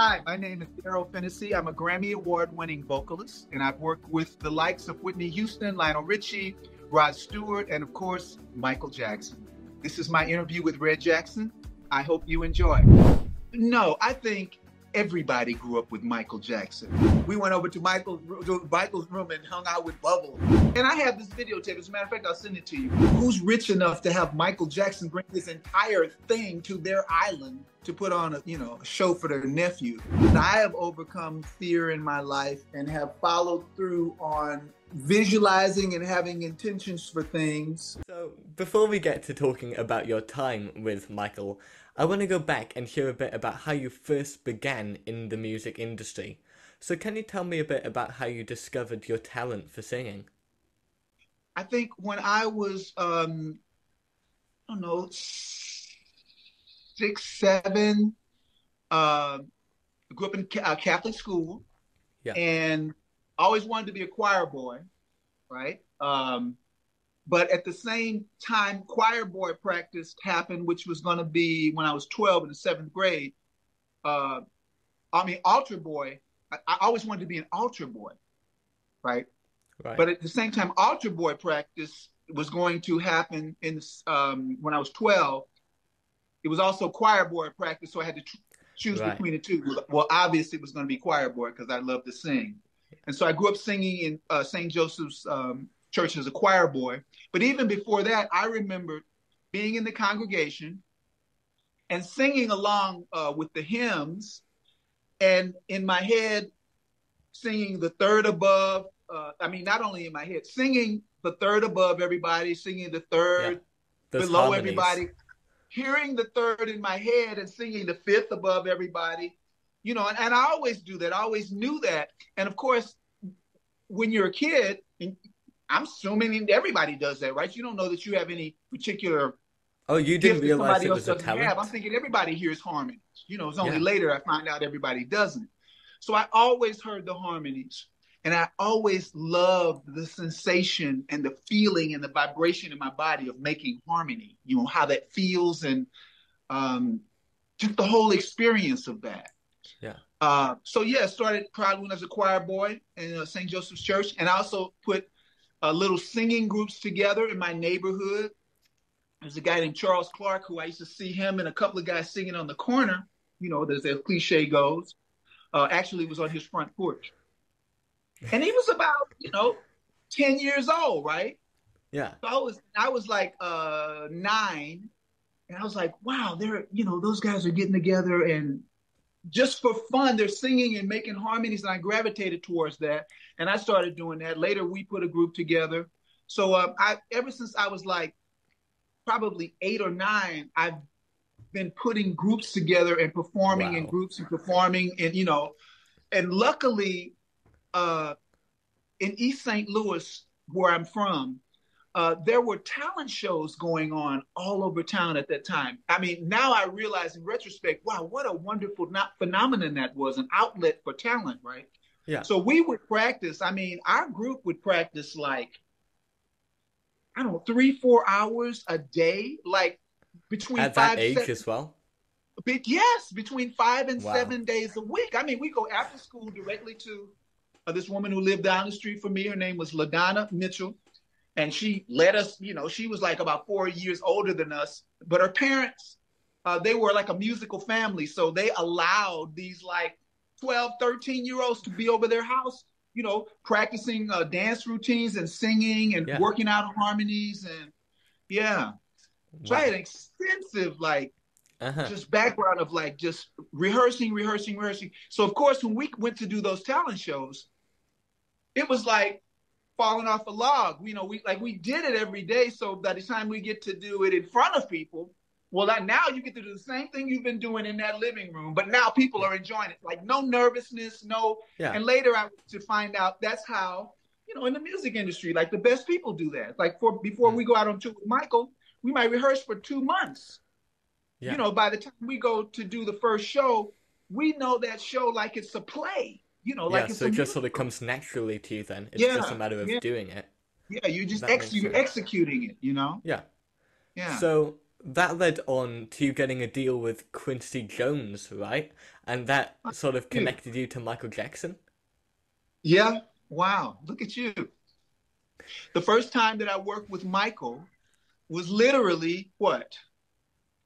Hi, my name is Darryl Phinnessee. I'm a Grammy Award winning vocalist, and I've worked with the likes of Whitney Houston, Lionel Richie, Rod Stewart, and of course, Michael Jackson. This is my interview with Red Jackson. I hope you enjoy. No, I think everybody grew up with Michael Jackson. We went over to Michael's, to Michael's room and hung out with Bubble. And I have this videotape. As a matter of fact, I'll send it to you. Who's rich enough to have Michael Jackson bring this entire thing to their island to put on a you know a show for their nephew? I have overcome fear in my life and have followed through on visualizing and having intentions for things. So, before we get to talking about your time with Michael, I want to go back and hear a bit about how you first began in the music industry. So, can you tell me a bit about how you discovered your talent for singing? I think when I was, um, I don't know, six, seven, uh, grew up in a Catholic school, Yeah. and always wanted to be a choir boy, right? Um, but at the same time, choir boy practice happened, which was going to be when I was 12 in the seventh grade. Uh, I mean, altar boy. I, I always wanted to be an altar boy, right? Right. But at the same time, altar boy practice was going to happen in um, when I was 12. It was also choir boy practice, so I had to tr- choose Right. between the two. Well, obviously, it was going to be choir boy because I love to sing, and so I grew up singing in uh, St. Joseph's um, Church as a choir boy. But even before that, I remembered being in the congregation and singing along uh, with the hymns, and in my head, singing the third above. Uh, I mean, not only in my head, singing the third above everybody, singing the third Those below harmonies. everybody, hearing the third in my head and singing the fifth above everybody. You know, and, and I always do that. I always knew that. And of course, when you're a kid, and I'm assuming everybody does that, right? You don't know that you have any particular Oh, you didn't realize it was a talent? have. I'm thinking everybody hears harmonies. You know, it's only Yeah. later I find out everybody doesn't. So I always heard the harmonies. And I always loved the sensation and the feeling and the vibration in my body of making harmony, you know, how that feels and um, just the whole experience of that. Yeah. Uh, so, yeah, started probably when I was a choir boy in uh, St. Joseph's Church. And I also put uh, little singing groups together in my neighborhood. There's a guy named Charles Clark who I used to see him and a couple of guys singing on the corner, you know, as the cliche goes. Uh, actually, it was on his front porch. And he was about, you know, 10 years old, right? Yeah. So I was I was like uh nine, and I was like, wow, they're you know those guys are getting together and just for fun they're singing and making harmonies, and I gravitated towards that, and I started doing that. Later we put a group together. So uh, I ever since I was like probably eight or nine, I've been putting groups together and performing in groups and performing and you know, and luckily, uh, in East St. Louis where I'm from uh, there were talent shows going on all over town at that time. I mean, now I realize in retrospect, wow, what a wonderful not phenomenon that was an outlet for talent, right? Yeah. So we would practice. I mean, our group would practice like, I don't know, three, four hours a day, like between At five, that age seven- as well? Big yes, between five and Wow. seven days a week. I mean, we go after school directly to uh, this woman who lived down the street from me. Her name was Ladonna Mitchell, and she let us. You know, she was like about four years older than us, but her parents, uh, they were like a musical family, so they allowed these like 12, 13 year olds to be over their house. You know, practicing uh, dance routines and singing and Yeah. working out harmonies and yeah. So I had an extensive like Uh-huh. just background of like just rehearsing, rehearsing, rehearsing. So of course, when we went to do those talent shows, it was like falling off a log. You know, we like we did it every day. So by the time we get to do it in front of people, well, now you get to do the same thing you've been doing in that living room, but now people are enjoying it. Like no nervousness, no. Yeah. And later I to find out that's how you know in the music industry, like the best people do that. Like for before hmm. we go out on tour with Michael, we might rehearse for two months Yeah. you know, by the time we go to do the first show, we know that show like it's a play. You know, like yeah, so it just sort of comes naturally to you then. It's Yeah, just a matter of yeah. doing it. Yeah, you're just ex- you're executing it. You know. Yeah. Yeah. So that led on to you getting a deal with Quincy Jones, right? And that sort of connected you to Michael Jackson? Yeah. Wow. Look at you. The first time that I worked with Michael was literally what?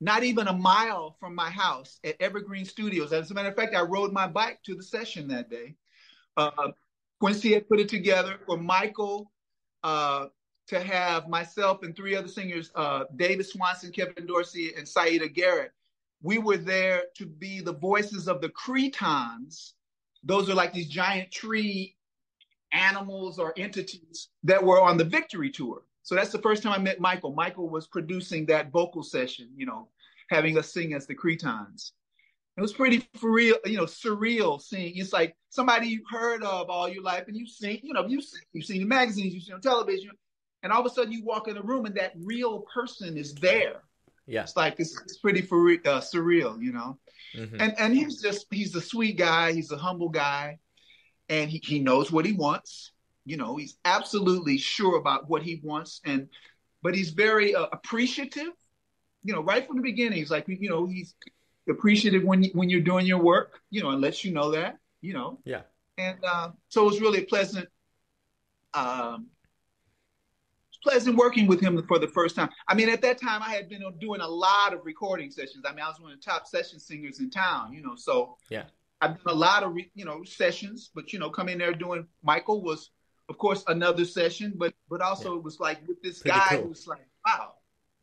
Not even a mile from my house at Evergreen Studios. As a matter of fact, I rode my bike to the session that day. Uh, Quincy had put it together for Michael uh, to have myself and three other singers, uh, David Swanson, Kevin Dorsey, and Siedah Garrett. We were there to be the voices of the Kreetons. Those are like these giant tree animals or entities that were on the Victory Tour. So that's the first time I met Michael. Michael was producing that vocal session, you know, having us sing as the Kreetons. It was pretty for real, you know, surreal seeing. It's like somebody you've heard of all your life, and you've seen, you know, you've seen, you've seen the magazines, you've seen on television, and all of a sudden you walk in the room and that real person is there. Yeah, it's like it's, it's pretty for uh, surreal, you know. Mm-hmm. And and he's just he's a sweet guy. He's a humble guy, and he he knows what he wants. You know, he's absolutely sure about what he wants, and but he's very uh, appreciative. You know, right from the beginning, he's like, you know, he's appreciative when you, when you're doing your work, you know, and lets you know that, you know. Yeah. And uh, so it was really a pleasant, um, pleasant working with him for the first time. I mean, at that time, I had been doing a lot of recording sessions. I mean, I was one of the top session singers in town, you know. So yeah, I've done a lot of you know sessions, but you know, coming there doing Michael was, of course, another session, but but also yeah. it was like with this Pretty guy cool. who was like, wow,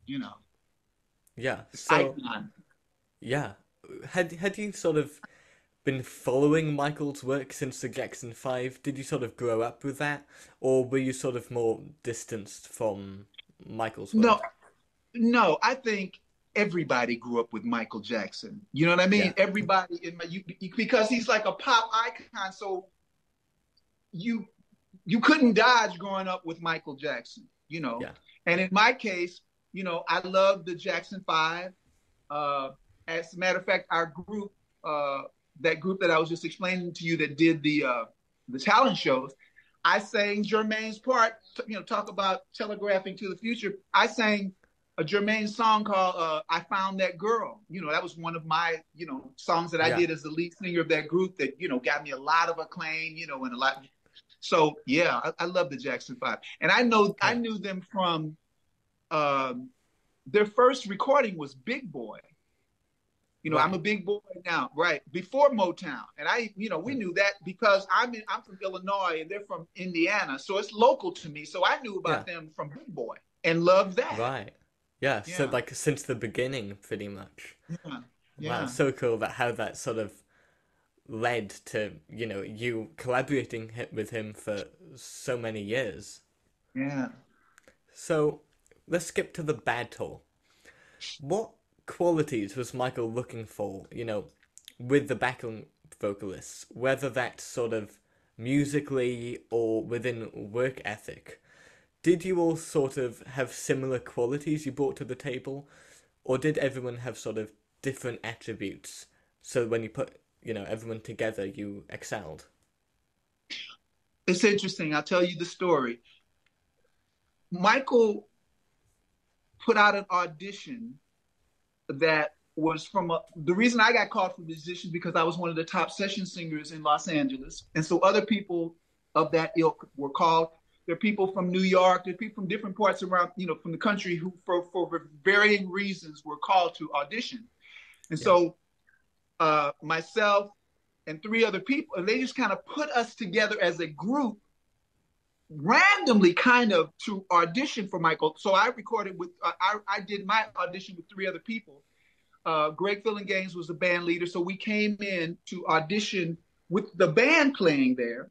you know. Yeah. So, icon. Yeah. Had had you sort of been following Michael's work since the Jackson Five? Did you sort of grow up with that, or were you sort of more distanced from Michael's work? No, no. I think everybody grew up with Michael Jackson. You know what I mean? Yeah. Everybody in my you, because he's like a pop icon. So you you couldn't dodge growing up with Michael Jackson. You know. Yeah. And in my case, you know, I love the Jackson Five. Uh, as a matter of fact, our group, uh, that group that I was just explaining to you that did the uh, the talent shows, I sang Jermaine's part. You know, talk about telegraphing to the future. I sang a Jermaine song called uh, "I Found That Girl." You know, that was one of my you know songs that I yeah. did as the lead singer of that group that you know got me a lot of acclaim. You know, and a lot. So yeah, I, I love the Jackson Five, and I know I knew them from. Um, their first recording was Big Boy. You know, right. I'm a big boy now, right? Before Motown, and I, you know, we knew that because I'm in, I'm from Illinois and they're from Indiana, so it's local to me. So I knew about yeah. them from Big Boy and loved that. Right. Yeah. yeah. So like since the beginning, pretty much. Yeah. Yeah. Wow, so cool that how that sort of led to you know you collaborating with him for so many years. Yeah. So let's skip to the bad tour. What qualities was Michael looking for, you know, with the backing vocalists, whether that's sort of musically or within work ethic? Did you all sort of have similar qualities you brought to the table, or did everyone have sort of different attributes? So when you put, you know, everyone together, you excelled. It's interesting. I'll tell you the story. Michael put out an audition that was from a, the reason I got called for musicians because I was one of the top session singers in Los Angeles, and so other people of that ilk were called. There are people from New York, there are people from different parts around, you know, from the country who, for for varying reasons, were called to audition. And yeah. so, uh, myself and three other people, and they just kind of put us together as a group randomly kind of to audition for Michael. So I recorded with, uh, I, I did my audition with three other people. Uh, Greg Phillinganes was the band leader. So we came in to audition with the band playing there,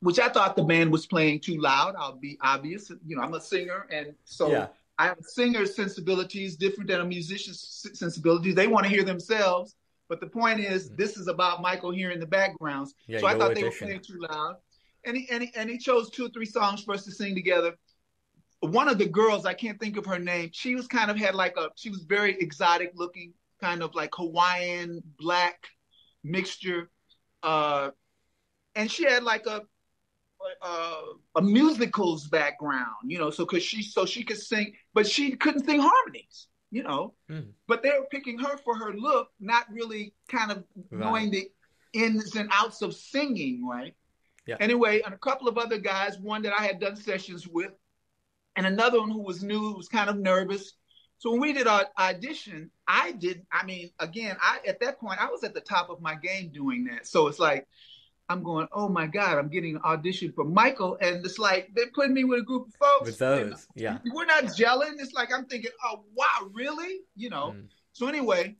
which I thought the band was playing too loud. I'll be obvious. You know, I'm a singer. And so yeah. I have a singer's sensibilities different than a musician's sensibilities. They want to hear themselves. But the point is, mm-hmm. this is about Michael hearing the backgrounds. Yeah, so I thought they were playing too loud and he, and he and he chose two or three songs for us to sing together. One of the girls, I can't think of her name. She was kind of had like a she was very exotic looking, kind of like Hawaiian black mixture, uh, and she had like a uh, a musicals background, you know, so cause she so she could sing, but she couldn't sing harmonies. You know. Mm. But they were picking her for her look, not really kind of right. knowing the ins and outs of singing, right? Yeah. Anyway, and a couple of other guys, one that I had done sessions with, and another one who was new, who was kind of nervous. So when we did our audition, I did. I mean, again, I at that point I was at the top of my game doing that. So it's like I'm going, oh my god, I'm getting an audition for Michael, and it's like they're putting me with a group of folks. With those, yeah. We're not gelling. It's like I'm thinking, oh wow, really? You know. Mm. So anyway,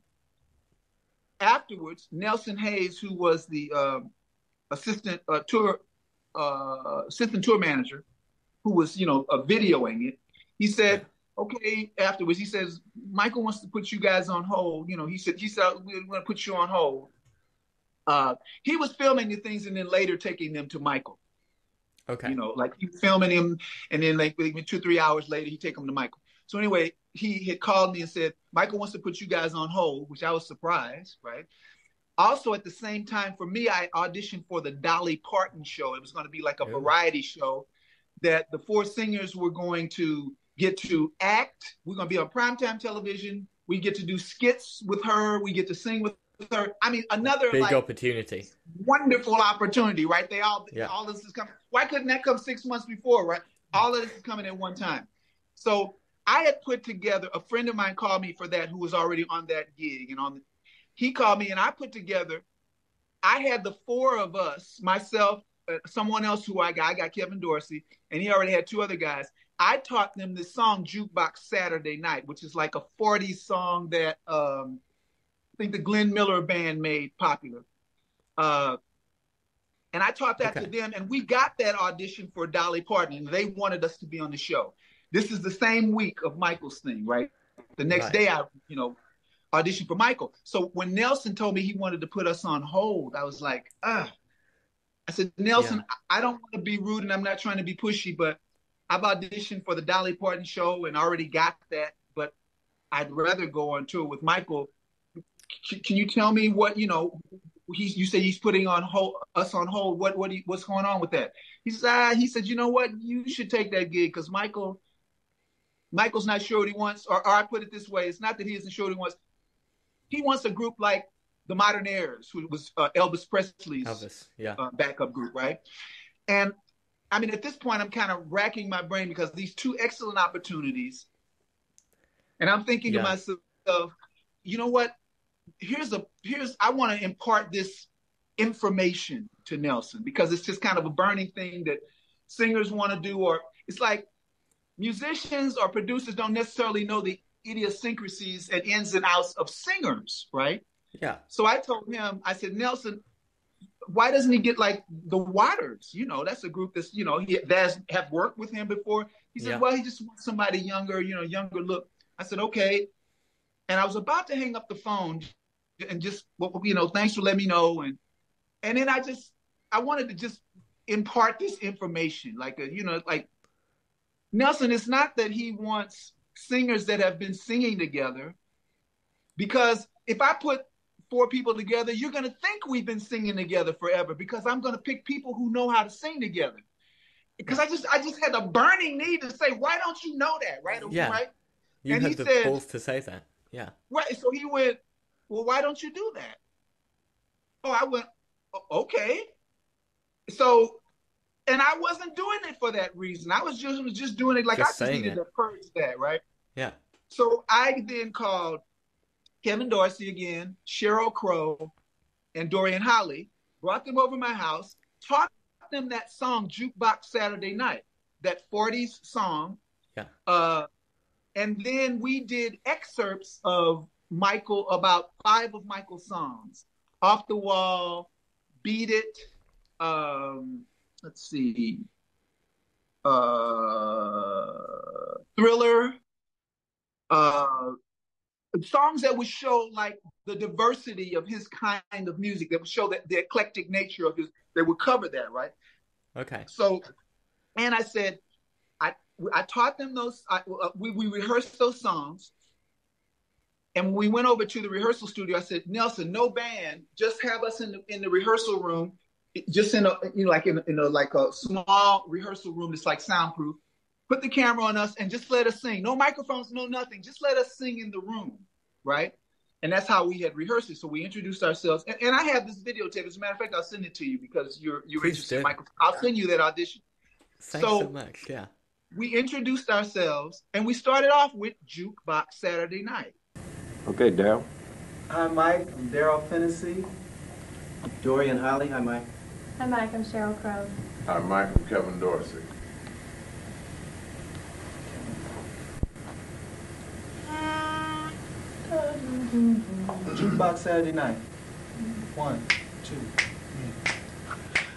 afterwards, Nelson Hayes, who was the uh, assistant uh, tour uh, assistant tour manager, who was you know uh, videoing it, he said, okay, afterwards, he says, Michael wants to put you guys on hold. You know, he said, he said, we're going to put you on hold. Uh, he was filming the things and then later taking them to Michael. Okay. You know, like he was filming him and then like maybe two, three hours later, he take them to Michael. So anyway, he had called me and said, Michael wants to put you guys on hold, which I was surprised, right? Also, at the same time, for me, I auditioned for the Dolly Parton show. It was going to be like a variety show that the four singers were going to get to act. We're going to be on primetime television. We get to do skits with her. We get to sing with her. I mean, another big like, opportunity. Wonderful opportunity, right? They all, yeah. all this is coming. Why couldn't that come six months before, right? All of this is coming at one time. So I had put together. A friend of mine called me for that, who was already on that gig, and on. The, he called me, and I put together. I had the four of us, myself, uh, someone else who I got. I got Kevin Dorsey, and he already had two other guys. I taught them this song Jukebox Saturday Night, which is like a 40s song that um, think the Glenn Miller band made popular. Uh, and I taught that okay. to them, and we got that audition for Dolly Parton, and they wanted us to be on the show. This is the same week of Michael's thing, right? The next right. day, I, you know, auditioned for Michael. So when Nelson told me he wanted to put us on hold, I was like, ah. I said, Nelson, yeah. I don't want to be rude, and I'm not trying to be pushy, but I've auditioned for the Dolly Parton show and already got that, but I'd rather go on tour with Michael. Can you tell me what you know? He's you say he's putting on hold us on hold. What what he, what's going on with that? He says ah, he said you know what you should take that gig because Michael Michael's not sure what he wants, or, or I put it this way: it's not that he isn't sure what he wants. He wants a group like the Modern Modernaires, who was uh, Elvis Presley's Elvis, yeah. uh, backup group, right? And I mean, at this point, I'm kind of racking my brain because these two excellent opportunities, and I'm thinking yeah. to myself, you know what? Here's a here's I want to impart this information to Nelson because it's just kind of a burning thing that singers want to do, or it's like musicians or producers don't necessarily know the idiosyncrasies and ins and outs of singers, right? Yeah. So I told him, I said, Nelson, why doesn't he get like the Waters? You know, that's a group that's you know he that's have worked with him before. He said, yeah. well, he just wants somebody younger, you know, younger look. I said, okay. And I was about to hang up the phone and just you know, thanks for letting me know. And and then I just I wanted to just impart this information, like a, you know, like Nelson. It's not that he wants singers that have been singing together, because if I put four people together, you're going to think we've been singing together forever because I'm going to pick people who know how to sing together. Because I just I just had a burning need to say, why don't you know that, right? Yeah. Right. You and had the said, balls to say that. Yeah. Right. So he went, well, why don't you do that? Oh, I went, okay. So, and I wasn't doing it for that reason. I was just was just doing it like just I just needed it. to purge that, right? Yeah. So I then called Kevin Dorsey again, Sheryl Crow, and Dorian Holley, brought them over my house, taught them that song, Jukebox Saturday Night, that 40s song. Yeah. Uh, and then we did excerpts of Michael, about five of Michael's songs. Off the Wall, Beat It, um, let's see, uh, Thriller, uh, songs that would show like the diversity of his kind of music that would show that the eclectic nature of his that would cover that right? Okay. So and i said i i taught them those I, uh, we, we rehearsed those songs and when we went over to the rehearsal studio i said nelson no band just have us in the, in the rehearsal room just in a you know like in, in a like a small rehearsal room that's like soundproof put the camera on us and just let us sing. No microphones, no nothing. Just let us sing in the room, right? And that's how we had rehearsed it. So we introduced ourselves. And, and I have this videotape. As a matter of fact, I'll send it to you because you're you're Please interested, do. Michael. I'll send you that audition. Thanks so, So- much. Yeah. We introduced ourselves and we started off with Jukebox Saturday Night. Okay, Darryl. Hi, Mike. I'm Darryl Phinnessee. Dorian Holley. Hi, Mike. Hi, Mike. I'm Sheryl Crow. Hi, Mike. I'm Kevin Dorsey. Jukebox Saturday night. One, two, three.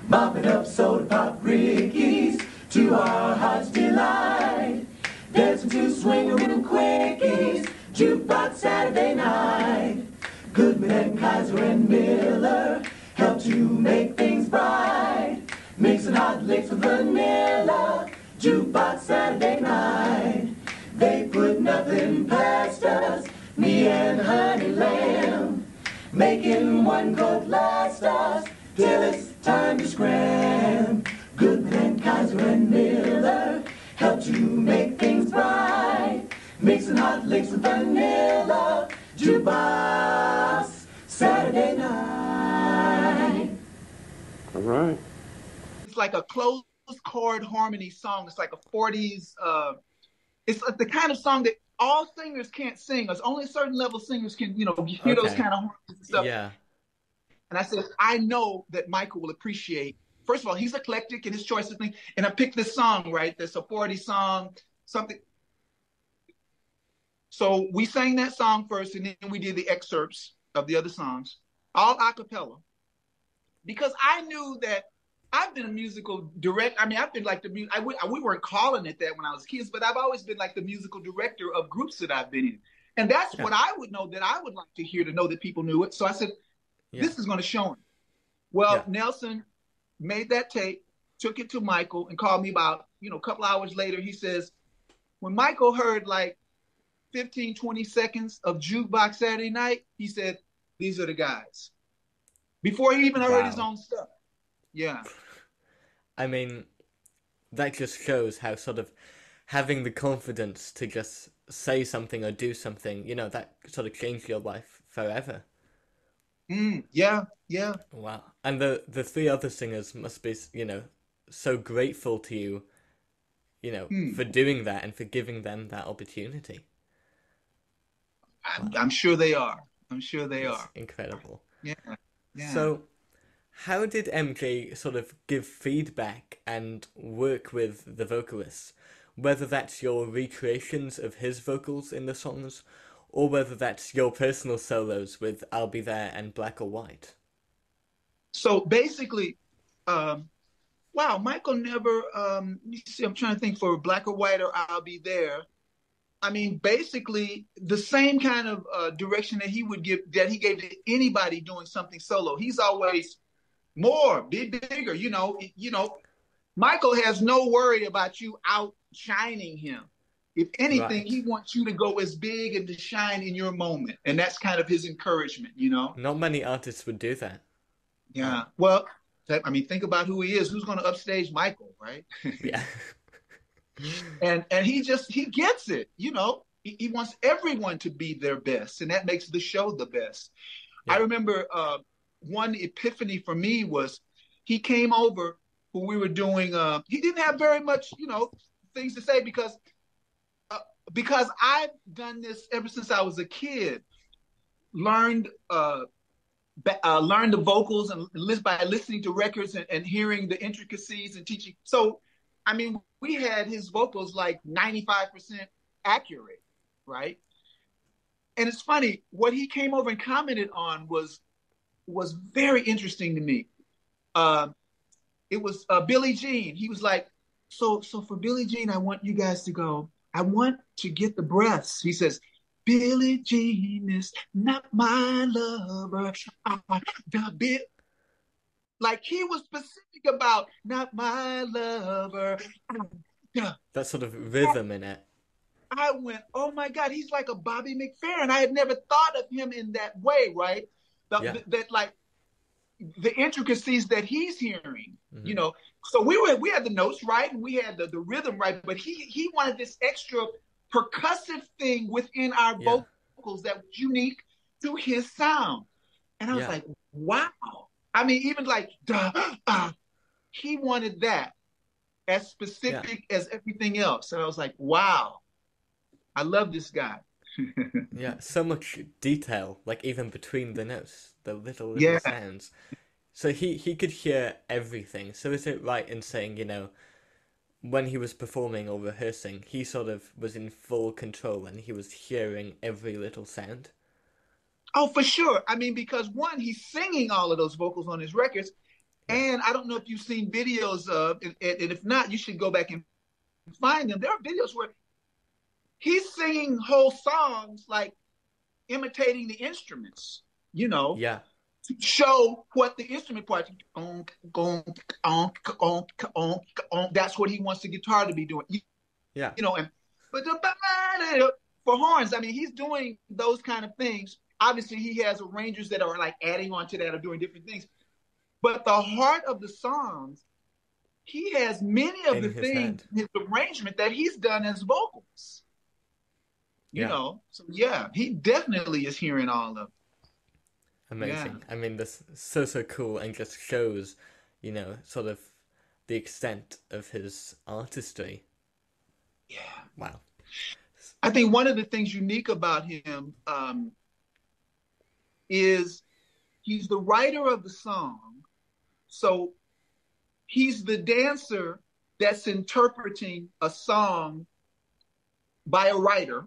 Mopping up soda pop Rickies to our heart's delight. Dancing to swingaroo quickies. Jukebox Saturday night. Goodman and Kyser and Miller help to make things bright. Mixing hot licks with vanilla. Jukebox Saturday night. They put nothing past us, me and Honey Lamb. Making one coat last us till it's time to scram. Goodman and Kyser and Miller help to make things bright. Mixing hot licks with vanilla. Jukebox Saturday night. All right. It's like a closed chord harmony song. It's like a 40s. Uh, it's like the kind of song that all singers can't sing. There's only certain level singers can, you know, hear those kind of harmonies and stuff. Yeah. And I said, I know that Michael will appreciate. First of all, he's eclectic in his choice of. And I picked this song, right? That's a 40 song, something. So we sang that song first, and then we did the excerpts of the other songs, all a cappella. Because I knew that I've been a musical direct. I mean, I've been like the mu- I w- we weren't calling it that when I was kids, but I've always been like the musical director of groups that I've been in, and that's Yeah. what I would know that I would like to hear to know that people knew it. So I said, Yeah. this is going to show him. Well, Yeah. Nelson made that tape, took it to Michael, and called me about, you know, a couple hours later. He says, when Michael heard like 15, 20 seconds of Jukebox Saturday Night, he said, these are the guys. Before he even heard his own stuff. Yeah. I mean, that just shows how sort of having the confidence to just say something or do something, you know, that sort of changed your life forever. Mm, yeah. Yeah. Wow. And the the three other singers must be, you know, so grateful to you, you know, Hmm. for doing that and for giving them that opportunity. I'm, I'm sure they are. I'm sure they It's are. incredible. Yeah. Yeah. So, how did MJ sort of give feedback and work with the vocalists? Whether that's your recreations of his vocals in the songs, or whether that's your personal solos with I'll Be There and Black or White. So basically, um, wow, Michael never. Um, see, I'm trying to think for black or white or I'll be there. I mean, basically the same kind of uh, direction that he would give that he gave to anybody doing something solo. He's always more, be bigger. You know, you know. Michael has no worry about you outshining him. If anything, Right. he wants you to go as big and to shine in your moment, and that's kind of his encouragement. You know. Not many artists would do that. Yeah. Well, that- I mean, think about who he is. Who's going to upstage Michael, right? Yeah. and and he just he gets it. You know, he, he wants everyone to be their best, and that makes the show the best. I remember uh, one epiphany for me was he came over when we were doing. Uh, he didn't have very much, you know, things to say because because I've done this ever since I was a kid. Learned uh, uh, learned the vocals and list by listening to records and, and hearing the intricacies and teaching. So, I mean, we had his vocals like 95% accurate, right? And it's funny, what he came over and commented on was was very interesting to me. Uh, it was uh, Billie Jean. He was like, so so for Billie Jean, I want you guys to go. I want to get the breaths. He says, Billie Jean is not my lover. Ah, the bit like he was specific about not my lover. That sort of rhythm in it. I went, oh my God, he's like a Bobby McFerrin. I had never thought of him in that way, right? The- Yeah. That like the intricacies that he's hearing. Mhm. You know, so we were we had the notes right and we had the, the rhythm right, but he he wanted this extra percussive thing within our Yeah. vocals that was unique to his sound. And I was Yeah. like, wow. I mean, even like duh, uh, he wanted that as specific as everything else. And I was like, wow. I love this guy. Yeah, so much detail, like even between the notes, the little little Yeah. sounds. So he he could hear everything. So is it right in saying, you know, when he was performing or rehearsing, he sort of was in full control and he was hearing every little sound? Oh, for sure. I mean, because one, he's singing all of those vocals on his records. And I don't know if you've seen videos of, and, and if not, you should go back and find them. There are videos where he's singing whole songs, like imitating the instruments, you know, Yeah. To show what the instrument part, onk, onk, on onk, onk, onk, that's what he wants the guitar to be doing. Yeah. you know, and but the for horns, I mean, he's doing those kind of things. Obviously, he has arrangers that are like adding on to that or doing different things. But the heart of the songs, he has many of In the things hand. his arrangement that he's done as vocals. You Yeah. know, so yeah, he definitely is hearing all of. Amazing. I mean, that's so so cool and just shows, you know, sort of the extent of his artistry. Yeah. Wow. I think one of the things unique about him um, is he's the writer of the song. So he's the dancer that's interpreting a song by a writer.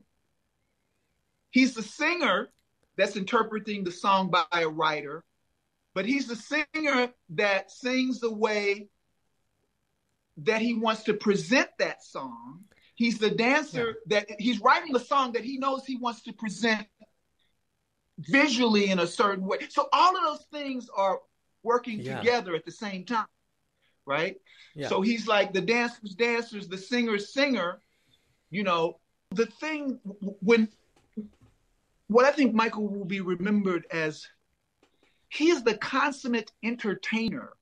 He's the singer that's interpreting the song by a writer, but he's the singer that sings the way that he wants to present that song. He's the dancer that he's writing the song that he knows he wants to present visually in a certain way. So all of those things are working Yeah. together at the same time, right? Yeah. So he's like the dancers, dancers, the singers, singer. You know, the thing when what I think Michael will be remembered as he is the consummate entertainer.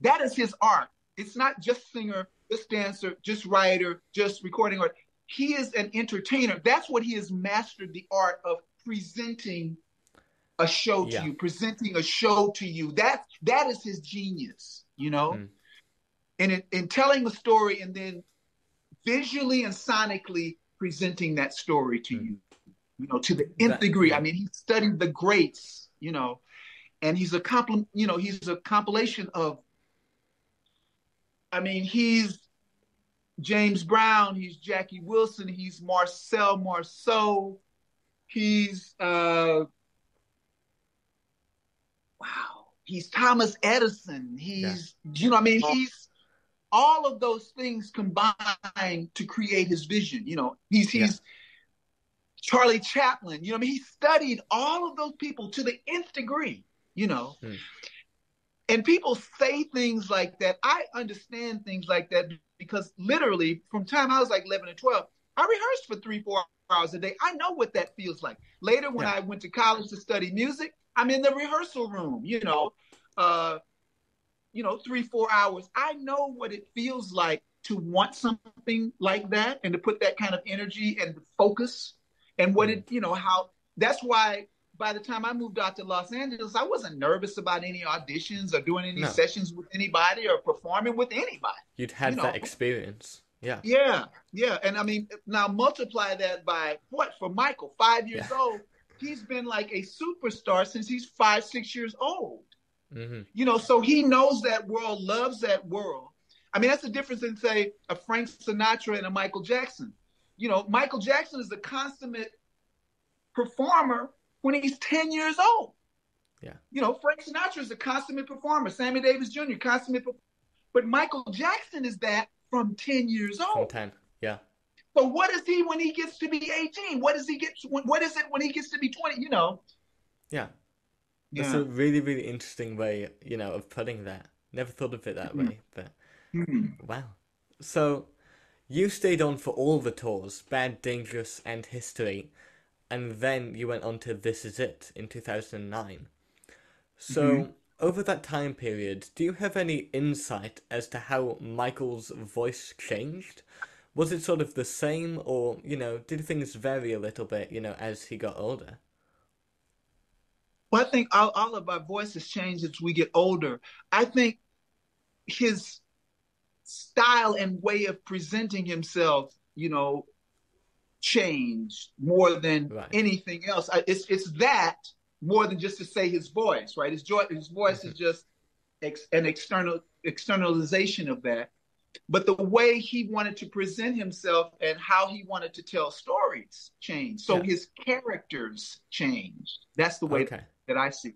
That is his art. It's not just singer, just dancer, just writer, just recording art. He is an entertainer. That's what he has mastered the art of presenting a show to Yeah. you, presenting a show to you. That that is his genius, you know. Mm. And in, in telling a story and then visually and sonically presenting that story to Mm. you, you know, to the nth That- degree. yeah. I mean, he studied the greats, you know, and he's a compl- you know, he's a compilation of I mean, he's James Brown, he's Jackie Wilson, he's Marcel Marceau, he's uh wow, he's Thomas Edison, he's you know, I mean, he's all of those things combined to create his vision. You know, he's Yeah. Charlie Chaplin. You know, I mean, he studied all of those people to the nth degree. You know, Hmm. and people say things like that. I understand things like that because literally, from time I was like eleven and twelve, I rehearsed for three, four hours a day. I know what that feels like. Later, when Yeah. I went to college to study music, I'm in the rehearsal room. You know, uh, you know, three, four hours. I know what it feels like to want something like that and to put that kind of energy and focus and what it, you know, how that's why by the time I moved out to Los Angeles, I wasn't nervous about any auditions or doing any No. sessions with anybody or performing with anybody. You'd had You that experience. Yeah. Yeah, yeah. And I mean, now multiply that by what for Michael, five years Yeah. old. He's been like a superstar since he's five, six years old. hmm You know, so he knows that world, loves that world. I mean, that's the difference in say a Frank Sinatra and a Michael Jackson. You know, Michael Jackson is a consummate performer when he's 10 years old. Yeah. You know, Frank Sinatra is a consummate performer. Sammy Davis Jr. consummate, per- but Michael Jackson is that from 10 years From old. ten. Yeah. So what is he when he gets to be 18? What does he get? When, what is it when he gets to be 20? You know. Yeah. That's Yeah. a really, really interesting way, you know, of putting that. Never thought of it that way, but Hmm. wow. So, you stayed on for all the tours, Bad, Dangerous, and History, and then you went on to This Is It in 2009. So, mm-hmm. over that time period, do you have any insight as to how Michael's voice changed? Was it sort of the same, or, you know, did things vary a little bit, you know, as he got older? Well, I think all, all of our voices change as we get older. I think his style and way of presenting himself, you know, changed more than right. anything else. It's it's that more than just to say his voice, right? His joy, his voice is mm-hmm. just ex, an external externalization of that. But the way he wanted to present himself and how he wanted to tell stories changed. So yeah. his characters changed. That's the way okay. that I see. It.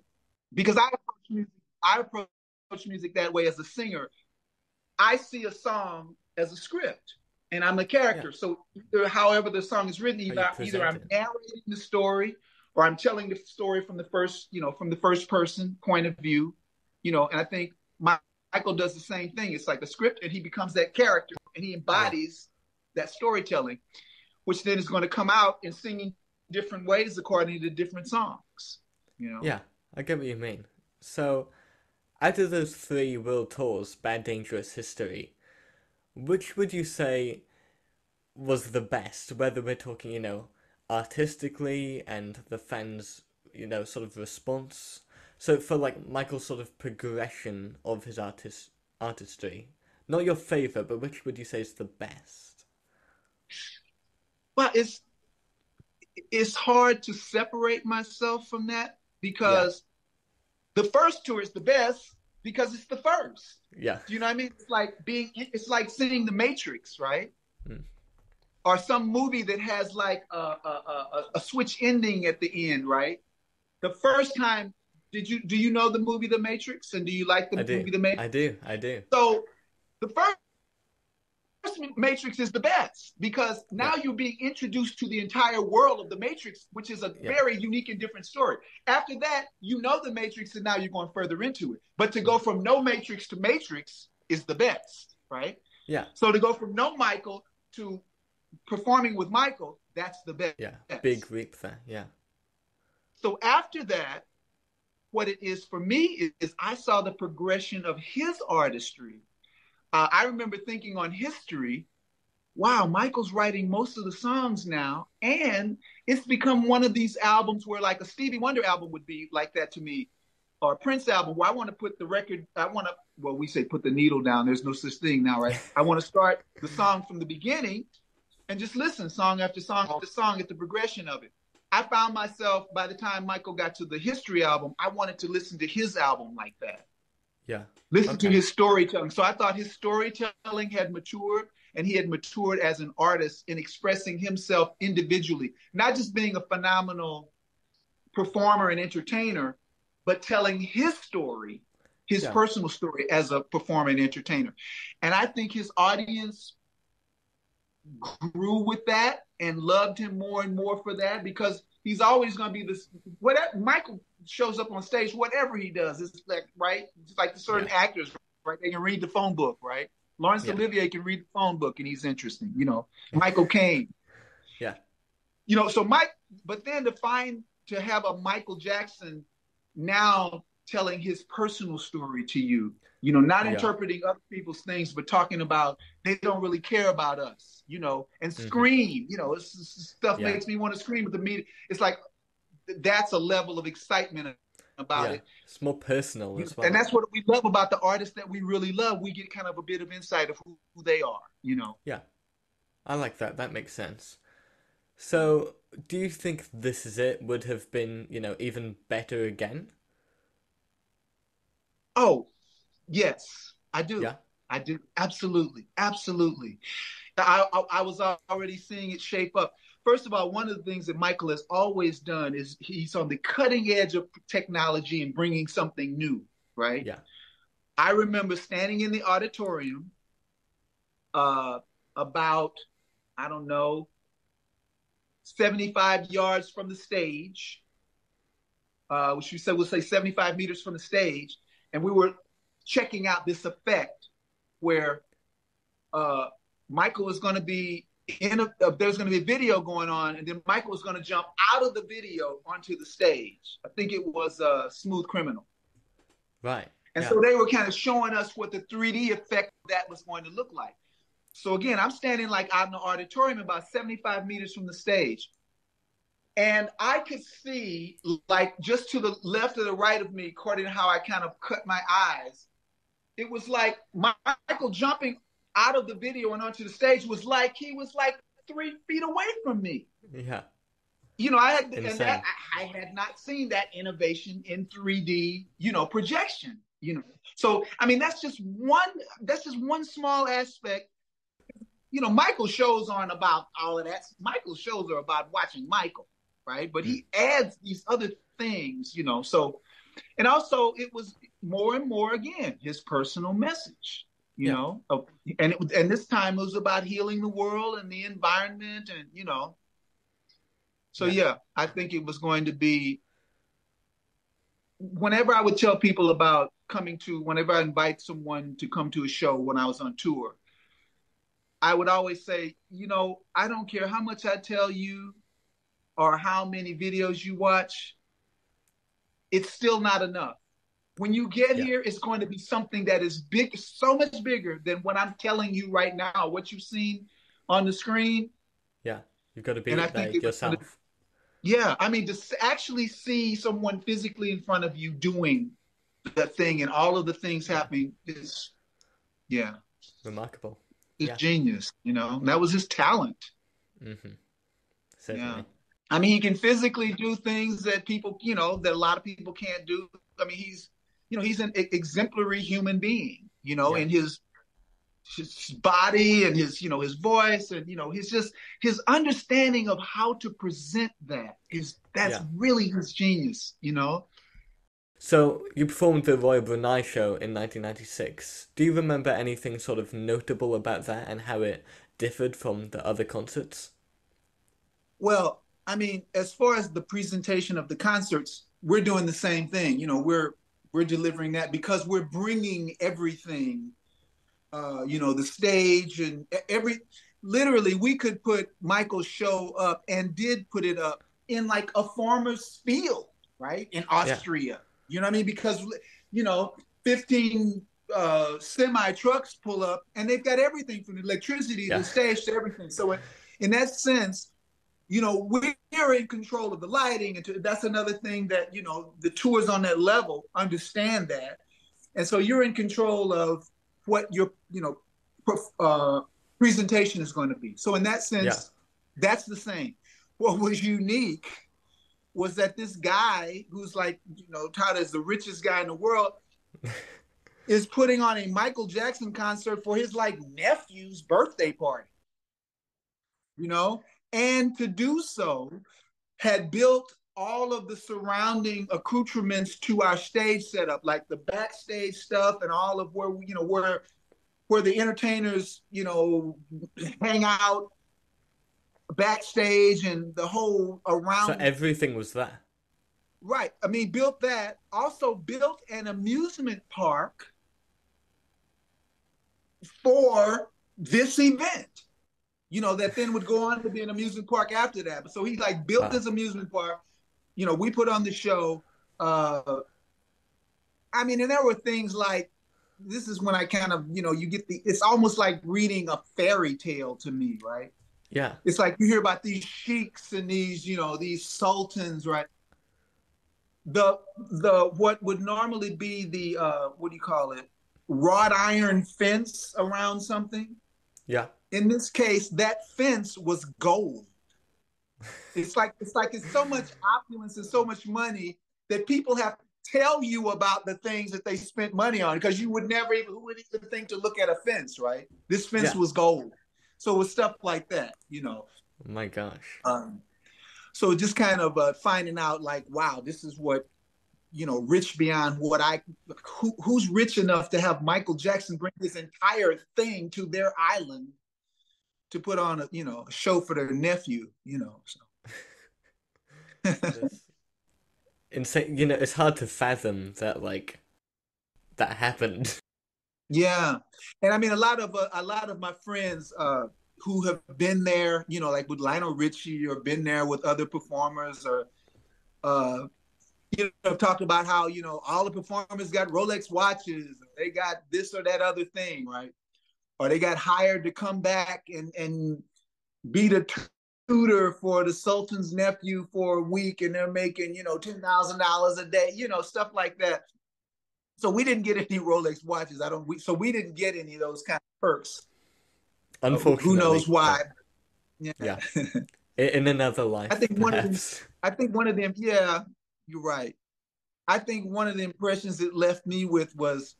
Because I approach music, I approach music that way as a singer. I see a song as a script and I'm a character. Yeah. So either, however the song is written, either, either I'm narrating the story or I'm telling the story from the first, you know, from the first person point of view, you know, and I think Michael does the same thing. It's like a script and he becomes that character and he embodies yeah. that storytelling, which then is going to come out in singing different ways according to different songs, you know? Yeah, I get what you mean. So out of those three world tours, Bad Dangerous History, which would you say was the best? Whether we're talking, you know, artistically and the fans, you know, sort of response. So for like Michael's sort of progression of his artist artistry, not your favorite, but which would you say is the best? Well, it's it's hard to separate myself from that because. The first tour is the best because it's the first. Yeah. Do you know what I mean? It's like being it's like seeing the Matrix, right? Mm or some movie that has like a, a, a, a, switch ending at the end, right? The first time, did you do you know the movie The Matrix, and do you like the I movie do. The Matrix? I do, I do. So the first Matrix is the best because now yeah. you're being introduced to the entire world of the Matrix, which is a yeah. very unique and different story. After that, you know the Matrix, and now you're going further into it. But to go from no Matrix to Matrix is the best, right? Yeah. So to go from no Michael to performing with Michael, that's the best. Yeah, big leap there. Yeah. So after that, what it is for me is, is I saw the progression of his artistry. Uh, I remember thinking on history, wow, Michael's writing most of the songs now, and it's become one of these albums where like a Stevie Wonder album would be like that to me, or a Prince album where I want to put the record, I want to, well, we say put the needle down. There's no such thing now, right? I want to start the song from the beginning and just listen song after song after song at the progression of it. I found myself by the time Michael got to the history album, I wanted to listen to his album like that. Yeah. Listen okay. to his storytelling. So I thought his storytelling had matured and he had matured as an artist in expressing himself individually, not just being a phenomenal performer and entertainer, but telling his story, his yeah. personal story as a performer and entertainer. And I think his audience grew with that and loved him more and more for that because he's always going to be this whatever Michael shows up on stage whatever he does it's like right just like the certain yeah. actors right they can read the phone book right Laurence yeah. Olivier can read the phone book and he's interesting you know Michael Caine yeah you know so Mike but then to find to have a Michael Jackson now telling his personal story to you you know not yeah. interpreting other people's things but talking about they don't really care about us you know and mm-hmm. scream you know it's, it's stuff yeah. makes me want to scream at the media it's like that's a level of excitement about yeah. it it's more personal as well and that's what we love about the artists that we really love we get kind of a bit of insight of who, who they are you know yeah i like that that makes sense so do you think this is it would have been you know even better again Oh, yes, I do. Yeah. I do. Absolutely. Absolutely. I, I, I, was already seeing it shape up. First of all, one of the things that Michael has always done is he's on the cutting edge of technology and bringing something new, right? Yeah. I remember standing in the auditorium uh, about, I don't know, 75 yards from the stage, uh, which we said we'll say 75 meters from the stage and we were checking out this effect where uh, Michael was going to be in a, uh, there's going to be a video going on, and then Michael was going to jump out of the video onto the stage. I think it was uh, Smooth Criminal. Right. And yeah. so they were kind of showing us what the 3D effect of that was going to look like. So again, I'm standing like out in the auditorium about 75 meters from the stage. And I could see, like, just to the left or the right of me, according to how I kind of cut my eyes, it was like Michael jumping out of the video and onto the stage was like he was like three feet away from me. Yeah. You know, I had and that, I had not seen that innovation in 3D, you know, projection. You know, so I mean, that's just one. That's just one small aspect. You know, Michael shows aren't about all of that. Michael's shows are about watching Michael right? But he mm. adds these other things, you know. So, and also it was more and more again his personal message, you yeah. know. And it, and this time it was about healing the world and the environment, and you know. So yeah. yeah, I think it was going to be. Whenever I would tell people about coming to, whenever I invite someone to come to a show when I was on tour, I would always say, you know, I don't care how much I tell you or how many videos you watch, it's still not enough. When you get yeah. here, it's going to be something that is big, so much bigger than what I'm telling you right now. What you've seen on the screen. Yeah, you've got to be and there yourself. Gonna, yeah, I mean, to actually see someone physically in front of you doing that thing and all of the things happening is, yeah, remarkable. It's yeah. genius, you know. That was his talent. Mm-hmm. Certainly. Yeah. I mean, he can physically do things that people, you know, that a lot of people can't do. I mean, he's, you know, he's an exemplary human being, you know, yeah. in his his body and his, you know, his voice and you know, his just his understanding of how to present that is that's yeah. really his genius, you know. So you performed the Royal Brunei show in 1996. Do you remember anything sort of notable about that and how it differed from the other concerts? Well, I mean, as far as the presentation of the concerts, we're doing the same thing. You know, we're we're delivering that because we're bringing everything. Uh, you know, the stage and every. Literally, we could put Michael's show up and did put it up in like a farmer's field, right in Austria. Yeah. You know what I mean? Because you know, fifteen uh, semi trucks pull up and they've got everything from the electricity yeah. to the stage to everything. So in, in that sense, you know, we're in control of the lighting, and that's another thing that you know the tours on that level understand that, and so you're in control of what your you know uh, presentation is going to be. So in that sense, yeah. that's the same. What was unique was that this guy who's like you know touted is the richest guy in the world is putting on a Michael Jackson concert for his like nephew's birthday party. You know, and to do so had built all of the surrounding accoutrements to our stage setup, like the backstage stuff and all of where you know where where the entertainers you know hang out backstage and the whole around. So everything was there. Right. I mean, built that. Also built an amusement park for this event you know, that then would go on to be an amusement park after that. But so he like built wow. this amusement park. You know, we put on the show. Uh, I mean, and there were things like this is when I kind of, you know, you get the it's almost like reading a fairy tale to me, right? Yeah. It's like you hear about these sheiks and these, you know, these sultans, right? The the what would normally be the uh what do you call it? Wrought iron fence around something. Yeah in this case, that fence was gold. It's like it's like it's so much opulence and so much money that people have to tell you about the things that they spent money on because you would never even who would even think to look at a fence, right? This fence yeah. was gold. So it was stuff like that, you know. Oh my gosh. Um, so just kind of uh, finding out like, wow, this is what you know, rich beyond what I who, who's rich enough to have Michael Jackson bring this entire thing to their island to put on a you know a show for their nephew, you know. So. insane. You know, it's hard to fathom that like that happened. Yeah, and I mean a lot of uh, a lot of my friends uh, who have been there, you know, like with Lionel Richie or been there with other performers or. Uh, you know, talked about how you know all the performers got Rolex watches, they got this or that other thing, right? Or they got hired to come back and and be the tutor for the Sultan's nephew for a week, and they're making you know ten thousand dollars a day, you know, stuff like that. So we didn't get any Rolex watches. I don't. We, so we didn't get any of those kind of perks. Unfortunately, who knows why? Yeah. yeah. In another life, I think one of them. I think one of them. Yeah, you're right. I think one of the impressions it left me with was,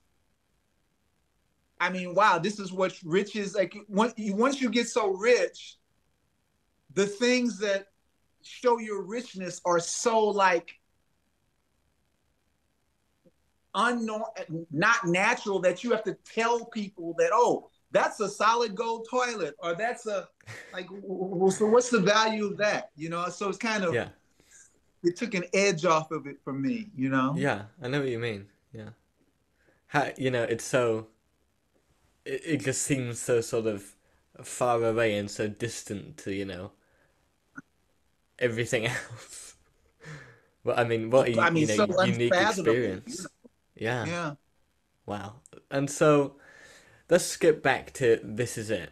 I mean, wow, this is what rich is like. Once you get so rich, the things that show your richness are so like unknown, not natural that you have to tell people that, oh, that's a solid gold toilet, or that's a like. So what's the value of that? You know. So it's kind of yeah it took an edge off of it for me, you know? Yeah, I know what you mean. Yeah. How, you know, it's so, it, it just seems so sort of far away and so distant to, you know, everything else. well, I mean, what a I mean, you know, so unique experience. Yeah. Yeah. Wow. And so, let's skip back to This Is It.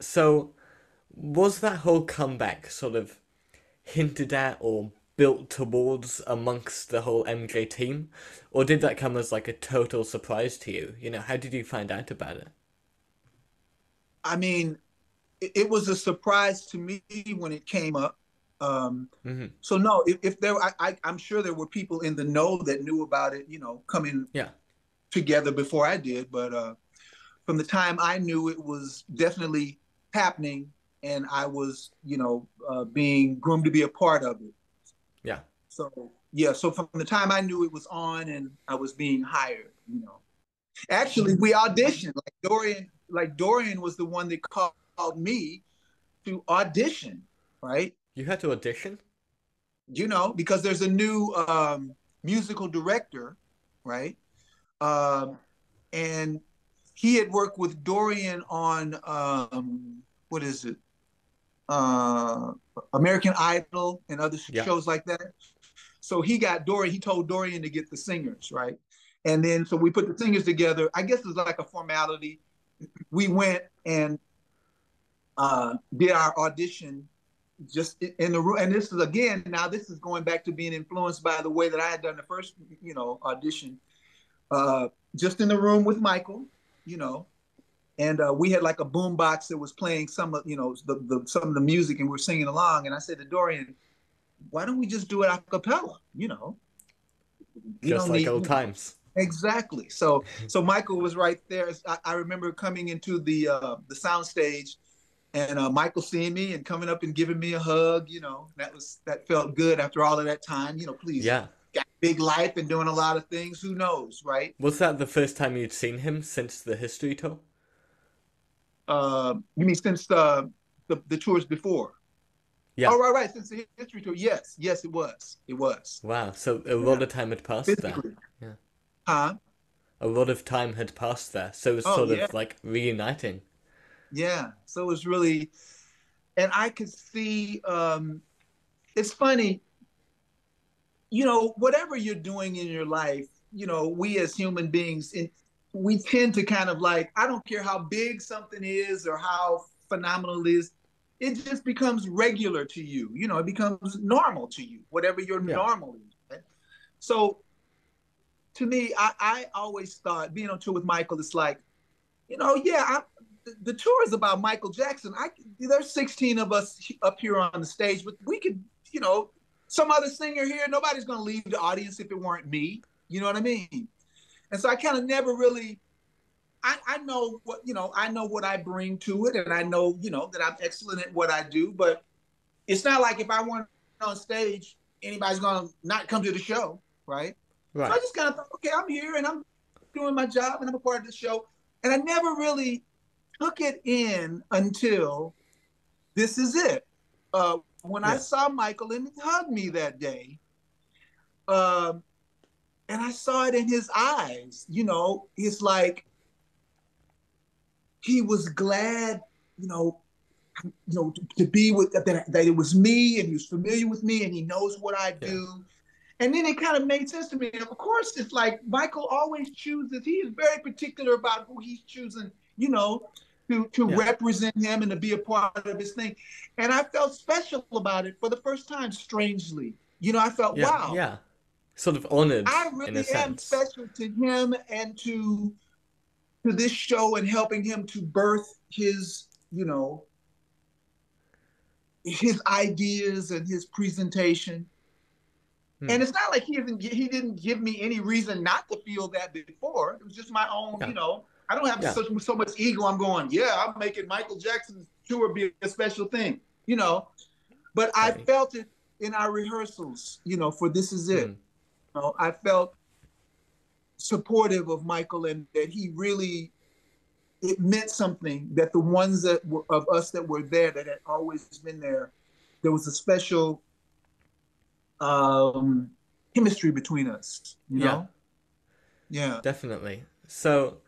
So, was that whole comeback sort of hinted at or built towards amongst the whole MJ team? Or did that come as like a total surprise to you? You know, how did you find out about it? I mean, it was a surprise to me when it came up. Um, mm-hmm. So no, if, if there, I, I, am sure there were people in the know that knew about it. You know, coming yeah together before I did. But uh, from the time I knew it was definitely happening, and I was, you know, uh, being groomed to be a part of it. So yeah, so from the time I knew it was on and I was being hired, you know. Actually, we auditioned. Like Dorian, like Dorian was the one that called me to audition, right? You had to audition? You know, because there's a new um, musical director, right? Um, and he had worked with Dorian on um, what is it? uh, American Idol and other yeah. shows like that. So he got Dorian, he told Dorian to get the singers, right? And then so we put the singers together. I guess it's like a formality. We went and uh, did our audition just in the room. And this is again, now this is going back to being influenced by the way that I had done the first, you know, audition. Uh, just in the room with Michael, you know, and uh, we had like a boom box that was playing some of you know the, the some of the music and we are singing along and i said to dorian why don't we just do it a cappella you know? You just like need, old times. Exactly. So so michael was right there. I, I remember coming into the uh the sound stage and uh, michael seeing me and coming up and giving me a hug you know that was that felt good after all of that time you know please yeah. got big life and doing a lot of things. Who knows right? Was that the first time you'd seen him since the history tour? Uh, you mean since the, the, the tours before? Yeah. Oh, right, right. Since the history tour, yes, yes, it was. It was. Wow. So a lot yeah. of time had passed Physically. there. Yeah. Huh? A lot of time had passed there, so it was oh, sort yeah. of like reuniting. Yeah. So it was really, and I could see. um It's funny. You know, whatever you're doing in your life, you know, we as human beings, in, we tend to kind of like, I don't care how big something is or how phenomenal it is, it just becomes regular to you. You know, it becomes normal to you, whatever your yeah. normal is. Right? So to me, I, I always thought being on tour with Michael, it's like, you know, yeah, I, the, the tour is about Michael Jackson. I there's 16 of us up here on the stage, but we could, you know, some other singer here. Nobody's going to leave the audience if it weren't me. You know what I mean? And so I kind of never really, I, I know what, you know, I know what I bring to it and I know, you know, that I'm excellent at what I do, but it's not like if I want to be on stage, anybody's going to not come to the show, right? Right. So I just kind of thought, okay, I'm here and I'm doing my job and I'm a part of the show. And I never really took it in until this is it. Uh, when yeah. I saw Michael and he hugged me that day, um, and I saw it in his eyes. You know, it's like he was glad, you know, you know, to, to be with that, that it was me and he was familiar with me and he knows what I do. And then it kind of made sense to me. And of course, it's like Michael always chooses. He is very particular about who he's choosing. You know, to to yeah. represent him and to be a part of his thing. And I felt special about it for the first time. Strangely, you know, I felt yeah, wow. Yeah. Sort of honored. I really am special to him and to to this show and helping him to birth his, you know, his ideas and his presentation. Hmm. And it's not like he didn't he didn't give me any reason not to feel that before. It was just my own, yeah. you know. I don't have yeah. such so much ego. I'm going, yeah, I'm making Michael Jackson's tour be a special thing, you know. But I felt it in our rehearsals, you know, for this is it. Hmm. You know, I felt supportive of Michael and that he really it meant something that the ones that were of us that were there that had always been there, there was a special um, chemistry between us. You know? Yeah. Yeah. Definitely. So,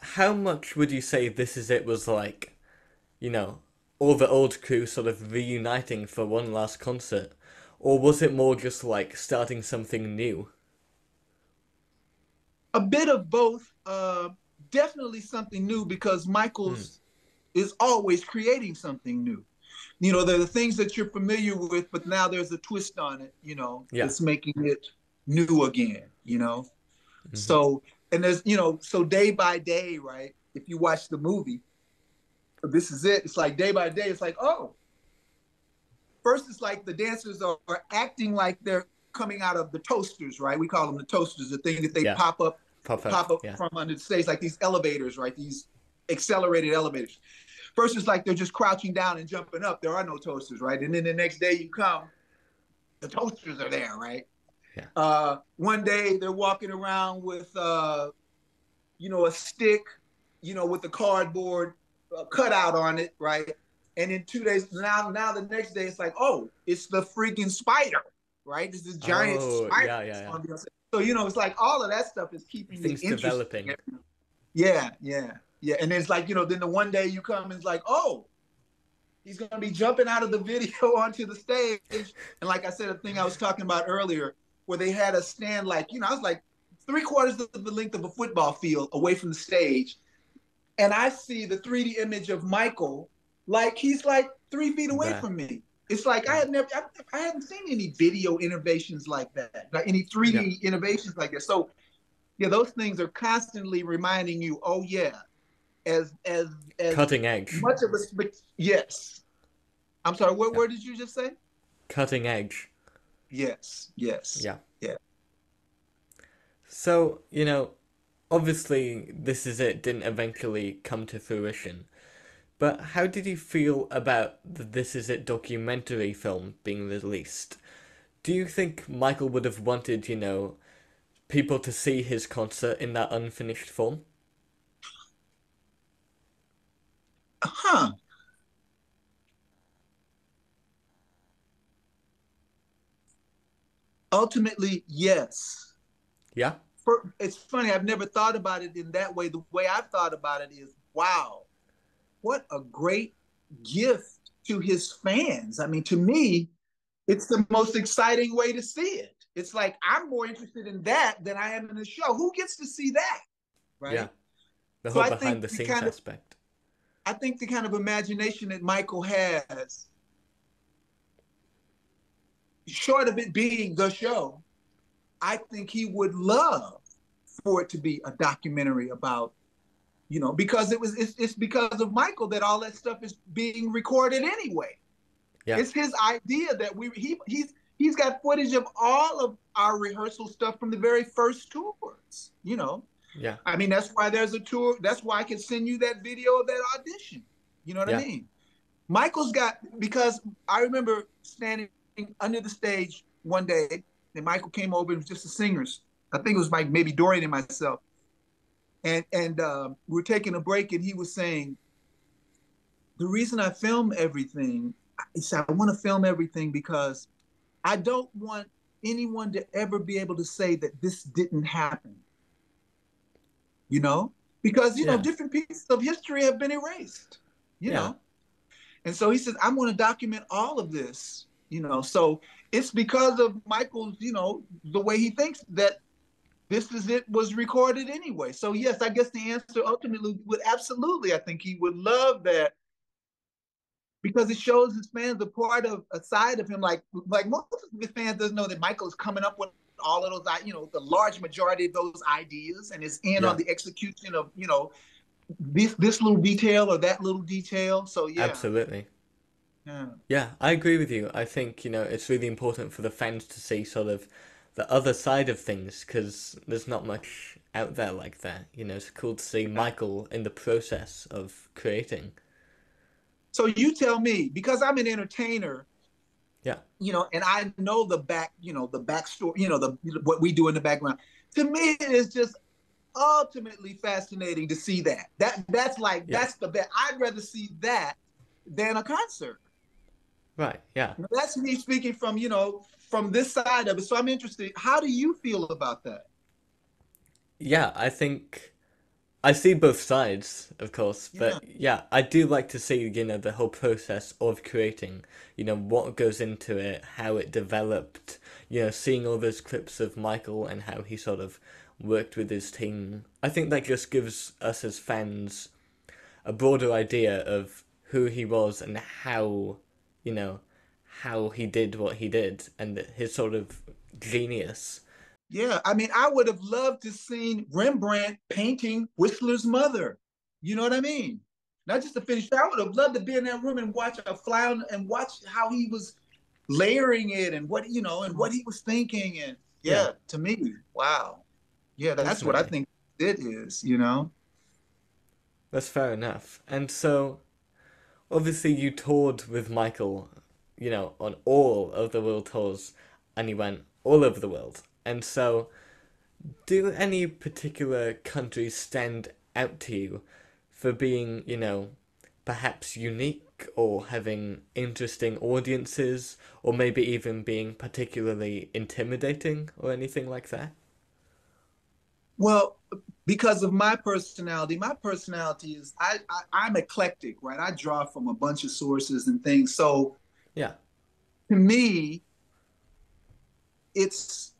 how much would you say This Is It was like, you know, all the old crew sort of reuniting for one last concert? Or was it more just like starting something new? A bit of both. Uh, definitely something new because Michael's mm. is always creating something new. You know, there are the things that you're familiar with, but now there's a twist on it, you know, yeah. it's making it new again, you know? Mm-hmm. So, and there's, you know, so day by day, right? If you watch the movie, this is it. It's like day by day, it's like, oh, first it's like the dancers are, are acting like they're coming out of the toasters, right? We call them the toasters, the thing that they yeah. pop up pop up, pop up yeah. from under the stage, like these elevators, right? These accelerated elevators. First, it's like they're just crouching down and jumping up. There are no toasters, right? And then the next day you come, the toasters are there, right? Yeah. Uh, one day they're walking around with, uh, you know, a stick, you know, with a cardboard uh, cutout on it, right? And in two days, now, now the next day, it's like, oh, it's the freaking spider, right? It's this giant oh. Yeah, yeah, yeah. So you know, it's like all of that stuff is keeping things developing. Yeah, yeah, yeah. And it's like you know, then the one day you come and it's like, oh, he's gonna be jumping out of the video onto the stage. And like I said, a thing I was talking about earlier, where they had a stand like you know, I was like three quarters of the length of a football field away from the stage, and I see the 3D image of Michael like he's like three feet away from me. It's like I had never, I, I hadn't seen any video innovations like that, like any 3D yeah. innovations like that. So, yeah, those things are constantly reminding you, oh yeah, as as as cutting edge. Much of a yes. I'm sorry. What yeah. word did you just say? Cutting edge. Yes. Yes. Yeah. Yeah. So you know, obviously, this is it. Didn't eventually come to fruition. But how did you feel about the This Is It documentary film being released? Do you think Michael would have wanted, you know, people to see his concert in that unfinished form? Huh. Ultimately, yes. Yeah. For, it's funny. I've never thought about it in that way. The way I've thought about it is, wow, what a great gift to his fans. I mean, to me, it's the most exciting way to see it. It's like I'm more interested in that than I am in the show. Who gets to see that? Right? Yeah. The whole so behind the scenes aspect. Of, I think the kind of imagination that Michael has, short of it being the show, I think he would love for it to be a documentary about you know, because it was it's, it's because of Michael that all that stuff is being recorded anyway. Yeah. It's his idea that we he he's he's got footage of all of our rehearsal stuff from the very first tours, you know. Yeah. I mean, that's why there's a tour. That's why I can send you that video of that audition. You know what yeah. I mean? Michael's got because I remember standing under the stage one day, and Michael came over. It was just the singers. I think it was like maybe Dorian and myself and and uh, we are taking a break, and he was saying, "The reason I film everything, he said, I want to film everything because I don't want anyone to ever be able to say that this didn't happen. You know, because you yeah. know different pieces of history have been erased. You yeah. know." And so he says, I'm going to document all of this You know, so it's because of Michael's, you know, the way he thinks that this is it was recorded anyway. So yes, I guess the answer ultimately would absolutely. I think he would love that because it shows his fans a part of a side of him. Like like most of his fans doesn't know that Michael is coming up with all of those, you know, the large majority of those ideas, and is in yeah. on the execution of, you know, this this little detail or that little detail. So yeah, absolutely. Yeah. yeah, I agree with you. I think you know it's really important for the fans to see sort of the other side of things because there's not much out there like that. You know, it's cool to see Michael in the process of creating. So you tell me, because I'm an entertainer, yeah, you know, and I know the back, you know, the backstory, you know, the what we do in the background. To me, it is just ultimately fascinating to see that. That that's like yeah. that's the best. I'd rather see that than a concert. Right. Yeah. That's me speaking from you know from this side of it. So I'm interested. How do you feel about that? Yeah, I think I see both sides, of course, but yeah. yeah. I do like to see, you know, the whole process of creating, you know, what goes into it, how it developed, you know, seeing all those clips of Michael and how he sort of worked with his team. I think that just gives us as fans a broader idea of who he was and how, you know, how he did what he did and his sort of genius. Yeah, I mean, I would have loved to seen Rembrandt painting Whistler's mother. You know what I mean? Not just to finish. I would have loved to be in that room and watch a fly and watch how he was layering it and what you know and what he was thinking and yeah, yeah. to me, wow, yeah, that's Definitely. what I think it is. You know. That's fair enough. And so, obviously, you toured with Michael you know, on all of the world tours, and he went all over the world. And so, do any particular countries stand out to you for being, you know, perhaps unique or having interesting audiences, or maybe even being particularly intimidating or anything like that? Well, because of my personality, my personality is I, I am eclectic, right? I draw from a bunch of sources and things. So yeah. To me, it's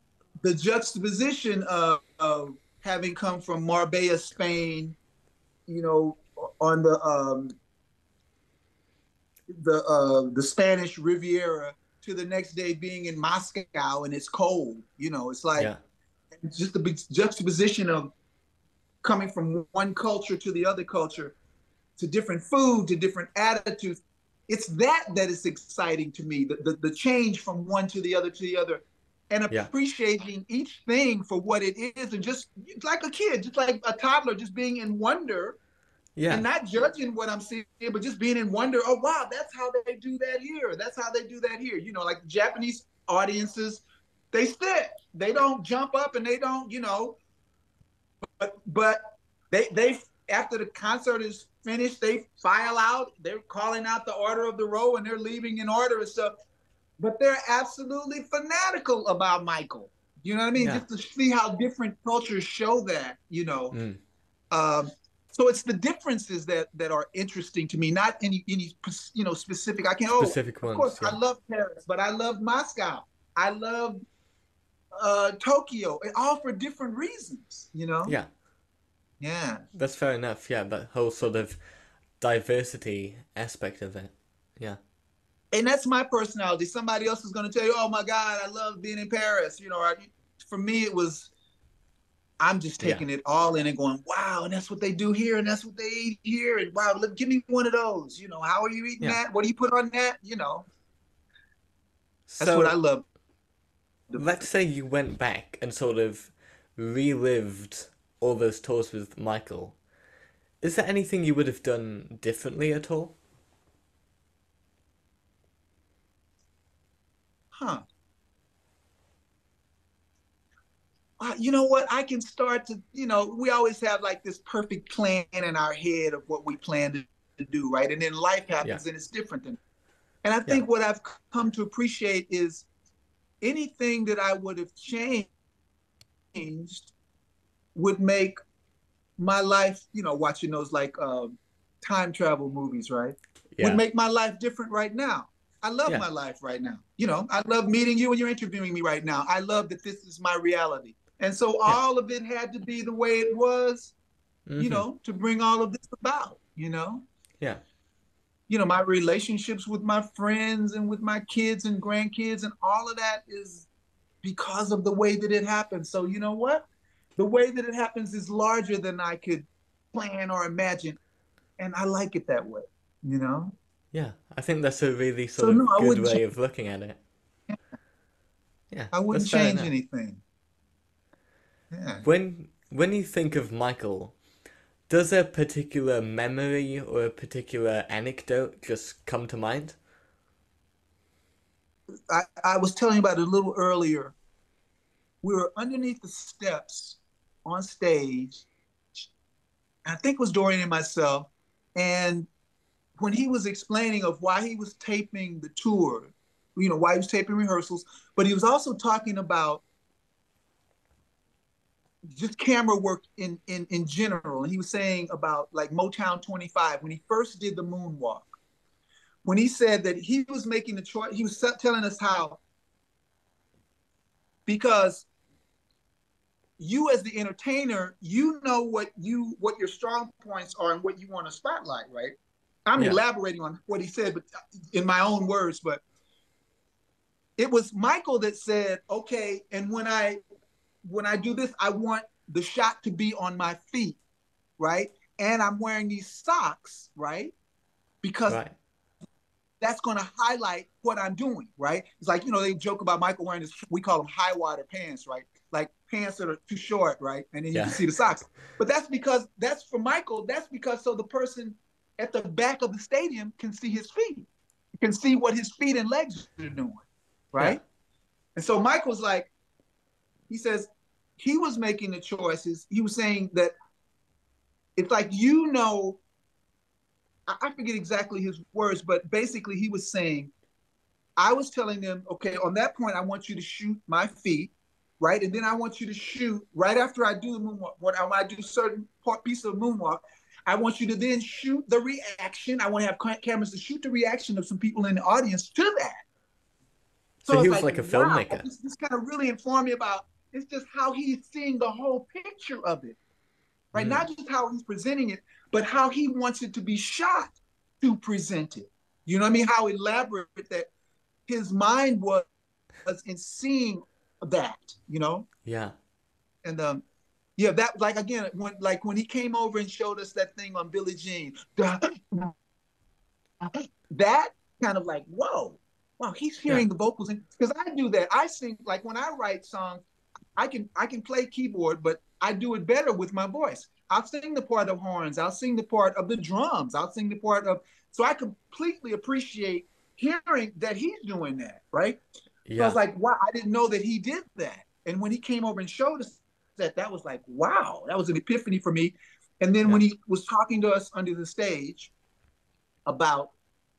the juxtaposition of, of having come from Marbella, Spain, you know, on the um, the uh, the Spanish Riviera to the next day being in Moscow and it's cold. You know, it's like yeah. just the juxtaposition of coming from one culture to the other culture, to different food, to different attitudes it's that that is exciting to me the, the, the change from one to the other to the other and appreciating yeah. each thing for what it is and just like a kid just like a toddler just being in wonder yeah. and not judging what i'm seeing but just being in wonder oh wow that's how they do that here that's how they do that here you know like japanese audiences they sit they don't jump up and they don't you know but but they they after the concert is finished, they file out. They're calling out the order of the row and they're leaving in order and stuff. But they're absolutely fanatical about Michael. You know what I mean? Yeah. Just to see how different cultures show that, you know. Mm. Um, so it's the differences that that are interesting to me, not any any you know specific. I can't. Specific oh, ones. Of course, yeah. I love Paris, but I love Moscow. I love uh, Tokyo, all for different reasons. You know. Yeah. Yeah. That's fair enough. Yeah, that whole sort of diversity aspect of it. Yeah. And that's my personality. Somebody else is going to tell you, "Oh my God, I love being in Paris." You know, I, for me, it was. I'm just taking yeah. it all in and going, "Wow!" And that's what they do here, and that's what they eat here, and wow, look, give me one of those. You know, how are you eating yeah. that? What do you put on that? You know. That's so, what I love. Let's say you went back and sort of relived all those tours with Michael, is there anything you would have done differently at all? Huh. Uh, you know what? I can start to, you know, we always have like this perfect plan in our head of what we plan to, to do, right? And then life happens yeah. and it's different. Than, and I think yeah. what I've come to appreciate is anything that I would have changed would make my life, you know, watching those like um, time travel movies, right? Yeah. Would make my life different right now. I love Yeah. my life right now. You know, I love meeting you and you're interviewing me right now. I love that this is my reality. And so all of it had to be the way it was, you Mhm. know, to bring all of this about, you know? Yeah. You know, my relationships with my friends and with my kids and grandkids and all of that is because of the way that it happened. So, you know what? The way that it happens is larger than I could plan or imagine. And I like it that way, you know? Yeah, I think that's a really So, sort of no, I good way cha- of looking at it. Yeah, I wouldn't change anything. Yeah. When when you think of Michael, does a particular memory or a particular anecdote just come to mind? I, I was telling you about it a little earlier. We were underneath the steps on stage. I think it was Dorian and myself. And when he was explaining of why he was taping the tour, you know, why he was taping rehearsals, but he was also talking about just camera work in, in, in general. And he was saying about like Motown 25, when he first did the moonwalk when he said that he was making the choice, he was telling us how, because you as the entertainer, you know what you what your strong points are and what you want to spotlight, right? I'm Yeah. elaborating on what he said, but uh, in my own words, but it was Michael that said, okay, and when I when I do this, I want the shot to be on my feet, right? And I'm wearing these socks, right? Because Right. that's going to highlight what I'm doing, right? It's like, you know, they joke about Michael wearing this, we call them high water pants, right? Pants that are too short, right? And then you Yeah. can see the socks. But that's because, that's for Michael, that's because so the person at the back of the stadium can see his feet, can see what his feet and legs are doing, right? Yeah. And so Michael's like, he says, he was making the choices. He was saying that it's like, you know, I I forget exactly his words, but basically he was saying, I was telling them, okay, on that point, I want you to shoot my feet, right? And then I want you to shoot right after I do the moonwalk. When I, when I do certain part piece of moonwalk, I want you to then shoot the reaction. I want to have cameras to shoot the reaction of some people in the audience to that. So he it's was like a wow, filmmaker. This, this kind of really informed me about it's just how he's seeing the whole picture of it, right? Mm. Not just how he's presenting it, but how he wants it to be shot to present it. You know what I mean? How elaborate that his mind was, was in seeing that, you know? Yeah. And um, yeah, that like again, when like when he came over and showed us that thing on Billie Jean, that kind of like, whoa, wow, he's hearing the vocals because I do that. I sing like when I write songs, I can I can play keyboard, but I do it better with my voice. I'll sing the part of horns, I'll sing the part of the drums, I'll sing the part of so I completely appreciate hearing that he's doing that, right? So I was like, wow, I didn't know that he did that. And when he came over and showed us that, that was like, wow, that was an epiphany for me. And then when he was talking to us under the stage about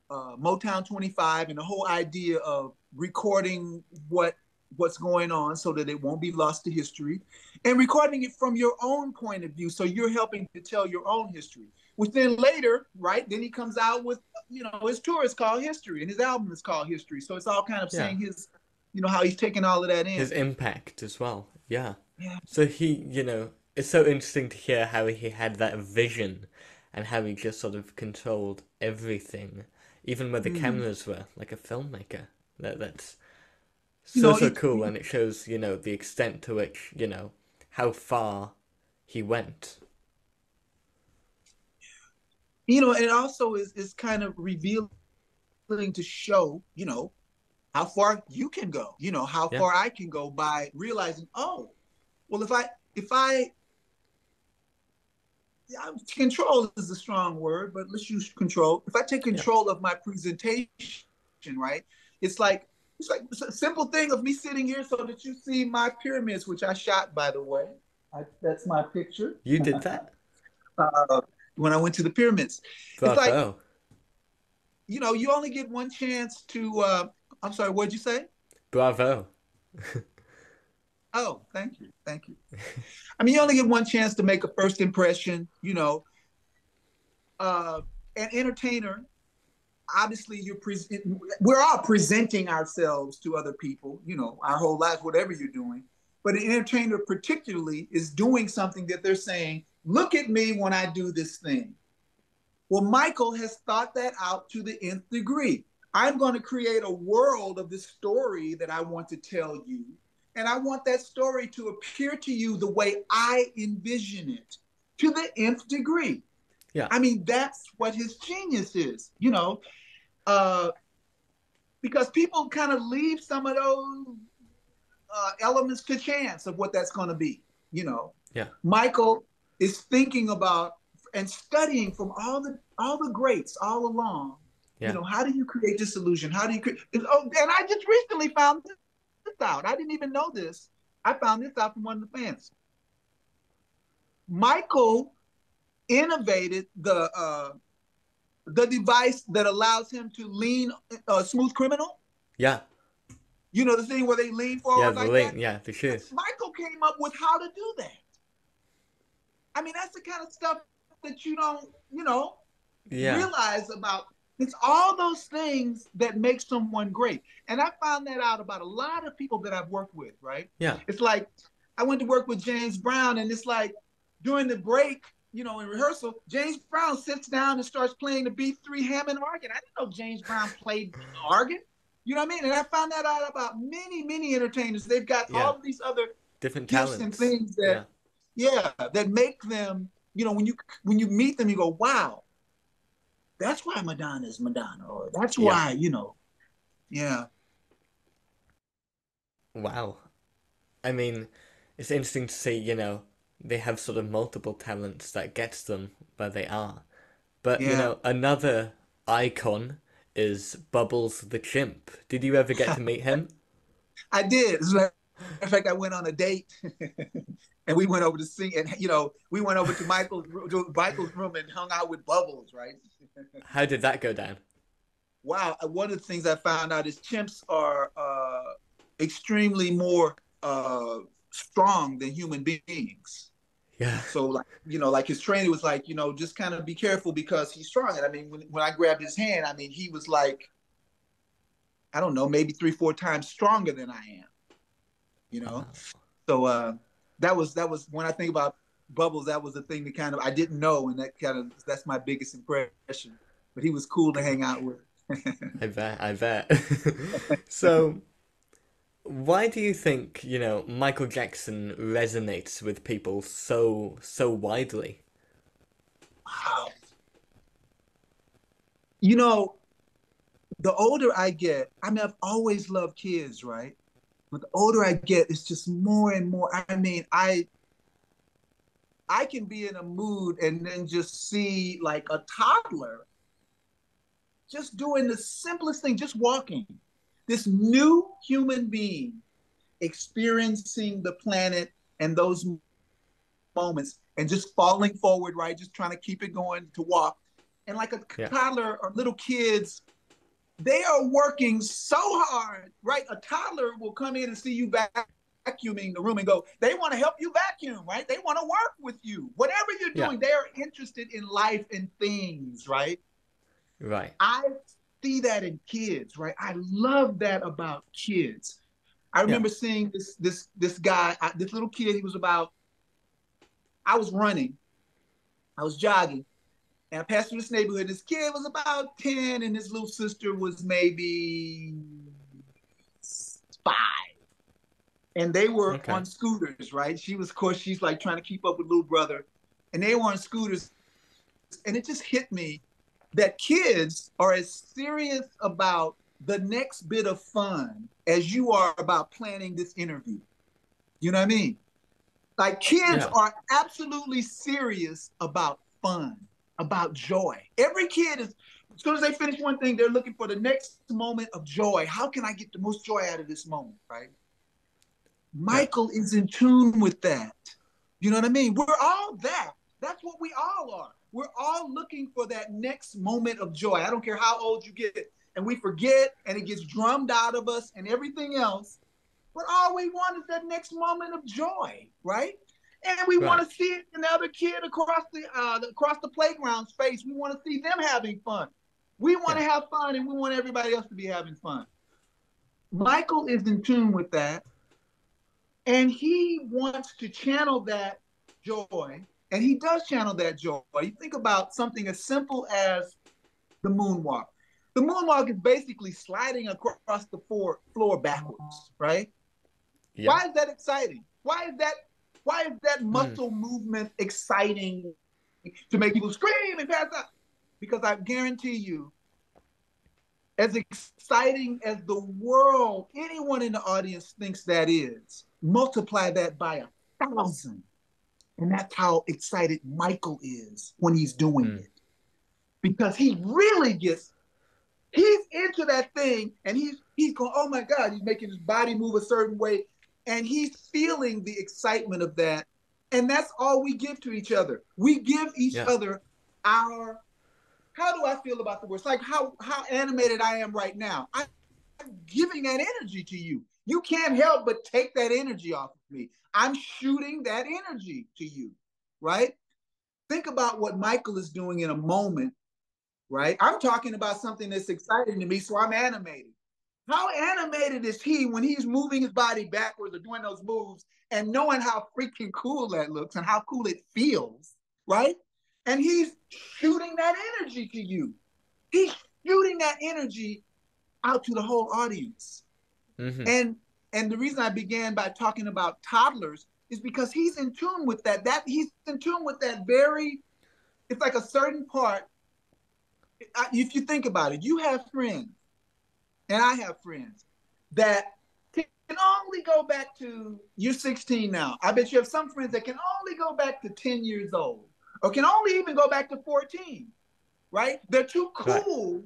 uh, Motown 25 and the whole idea of recording what what's going on so that it won't be lost to history and recording it from your own point of view so you're helping to tell your own history which then later right then he comes out with you know his tour is called history and his album is called history so it's all kind of Yeah. saying his you know how he's taking all of that in His impact as well. Yeah. Yeah. So he, you know, it's so interesting to hear how he had that vision and how he just sort of controlled everything, even where the Mm. cameras were, like a filmmaker. That that's You so know, so it- cool, and it shows you know the extent to which you know how far he went. you know, and it also is is kind of revealing to show, you know, how far you can go, you know, how Yeah. far I can go by realizing, oh, well, if I if I yeah, control is a strong word, but let's use control. If I take control of my presentation, right? It's like it's like it's a simple thing of me sitting here so that you see my pyramids, which I shot, by the way. I, that's my picture. You did that, Uh, when I went to the pyramids. It's like- bravo. you know, you only get one chance to. Uh, I'm sorry, what'd you say? Bravo. Oh, thank you, thank you. I mean, you only get one chance to make a first impression. You know, uh, an entertainer. obviously you're present. We're all presenting ourselves to other people. You know, our whole lives, whatever you're doing. But an entertainer, particularly, is doing something that they're saying, "Look at me when I do this thing." Well, Michael has thought that out to the nth degree. I'm going to create a world of this story that I want to tell you. And I want that story to appear to you the way I envision it to the nth degree. Yeah. I mean, that's what his genius is, you know, uh, because people kind of leave some of those uh, elements to chance of what that's going to be, you know. Yeah. Michael is thinking about and studying from all the all the greats all along. Yeah. You know, how do you create this illusion? How do you create? Oh, and I just recently found this out. I didn't even know this. I found this out from one of the fans. Michael innovated the uh, the device that allows him to lean uh, smooth criminal. Yeah. You know the thing where they lean forward Yeah, like the link. that. Yeah, for sure. Michael came up with how to do that. I mean, that's the kind of stuff that you don't, you know, Yeah. realize about. It's all those things that make someone great. And I found that out about a lot of people that I've worked with, right? Yeah. It's like I went to work with James Brown, and it's like during the break, you know, in rehearsal, James Brown sits down and starts playing the B3 Hammond organ. I didn't know James Brown played organ. You know what I mean? And I found that out about many, many entertainers. They've got Yeah. all of these other Different talents. and things that yeah. yeah, that make them, you know, when you when you meet them, you go, wow, that's why Madonna is Madonna, or that's Yeah. why, you know, yeah. Wow. I mean, it's interesting to see, you know, they have sort of multiple talents that gets them where they are. But, you know, another icon is Bubbles the chimp. Did you ever get to meet him? I did. A fact, I went on a date, and we went over to sing, and you know, we went over to Michael's to Michael's room and hung out with Bubbles, right? How did that go down? wow, uh, one of the things I found out is chimps are uh, extremely more uh, strong than human beings. Yeah. So like you know, like his trainer was like, you know, just kind of be careful because he's strong. And I mean, when, when I grabbed his hand, I mean, he was like, I don't know, maybe three, four times stronger than I am. You know, so uh, that was that was when I think about Bubbles, that was the thing that kind of I didn't know, and that kind of that's my biggest impression. But he was cool to hang out with. I bet, I bet. so, why do you think, you know, Michael Jackson resonates with people so, so widely? Wow. You know, the older I get, I mean, I've always loved kids, right? But the older I get, it's just more and more. I mean, I I can be in a mood and then just see like a toddler just doing the simplest thing, just walking. This new human being experiencing the planet and those moments and just falling forward, right? Just trying to keep it going to walk. And like a Yeah. toddler or little kids, they are working so hard, right? A toddler will come in and see you vacuuming the room and go, they want to help you vacuum, right? They want to work with you. Whatever you're Yeah. doing, they're interested in life and things, right? Right. I see that in kids, right? I love that about kids. I remember seeing this this this guy, I, this little kid. He was about. I was running, I was jogging, and I passed through this neighborhood. This kid was about ten, and his little sister was maybe five, and they were Okay. on scooters, right? She was, of course, she's like trying to keep up with little brother, and they were on scooters, and it just hit me that kids are as serious about the next bit of fun as you are about planning this interview. You know what I mean? Like kids Yeah. are absolutely serious about fun, about joy. Every kid is, as soon as they finish one thing, they're looking for the next moment of joy. How can I get the most joy out of this moment, right? Michael is in tune with that. You know what I mean? We're all that. That's what we all are. We're all looking for that next moment of joy. I don't care how old you get. And we forget and it gets drummed out of us and everything else. But all we want is that next moment of joy, right? And we want to see it in the other kid across the uh, across the playground's face. We want to see them having fun. We want to Yeah. have fun and we want everybody else to be having fun. Michael is in tune with that. And he wants to channel that joy. And he does channel that joy. You think about something as simple as the moonwalk. The moonwalk is basically sliding across the floor, floor backwards, right? Yeah. Why is that exciting? Why is that why is that muscle movement exciting to make people scream and pass out? Because I guarantee you, as exciting as the world, anyone in the audience thinks that is, multiply that by a thousand. And that's how excited Michael is when he's doing Mm. it. Because he really gets he's into that thing and he's he's going, oh my God, he's making his body move a certain way. And he's feeling the excitement of that. And that's all we give to each other. We give each Yeah. other our how do I feel about the words? Like how how animated I am right now. I, I'm giving that energy to you. You can't help but take that energy off of me. I'm shooting that energy to you, right? Think about what Michael is doing in a moment, right? I'm talking about something that's exciting to me, so I'm animated. How animated is he when he's moving his body backwards or doing those moves and knowing how freaking cool that looks and how cool it feels, right? And he's shooting that energy to you. He's shooting that energy out to the whole audience. Mhm. And and the reason I began by talking about toddlers is because he's in tune with that. That he's in tune with that very. It's like a certain part. If you think about it, you have friends, and I have friends that can only go back to. You're 16 now. I bet you have some friends that can only go back to 10 years old, or can only even go back to 14. Right? They're too Right. cool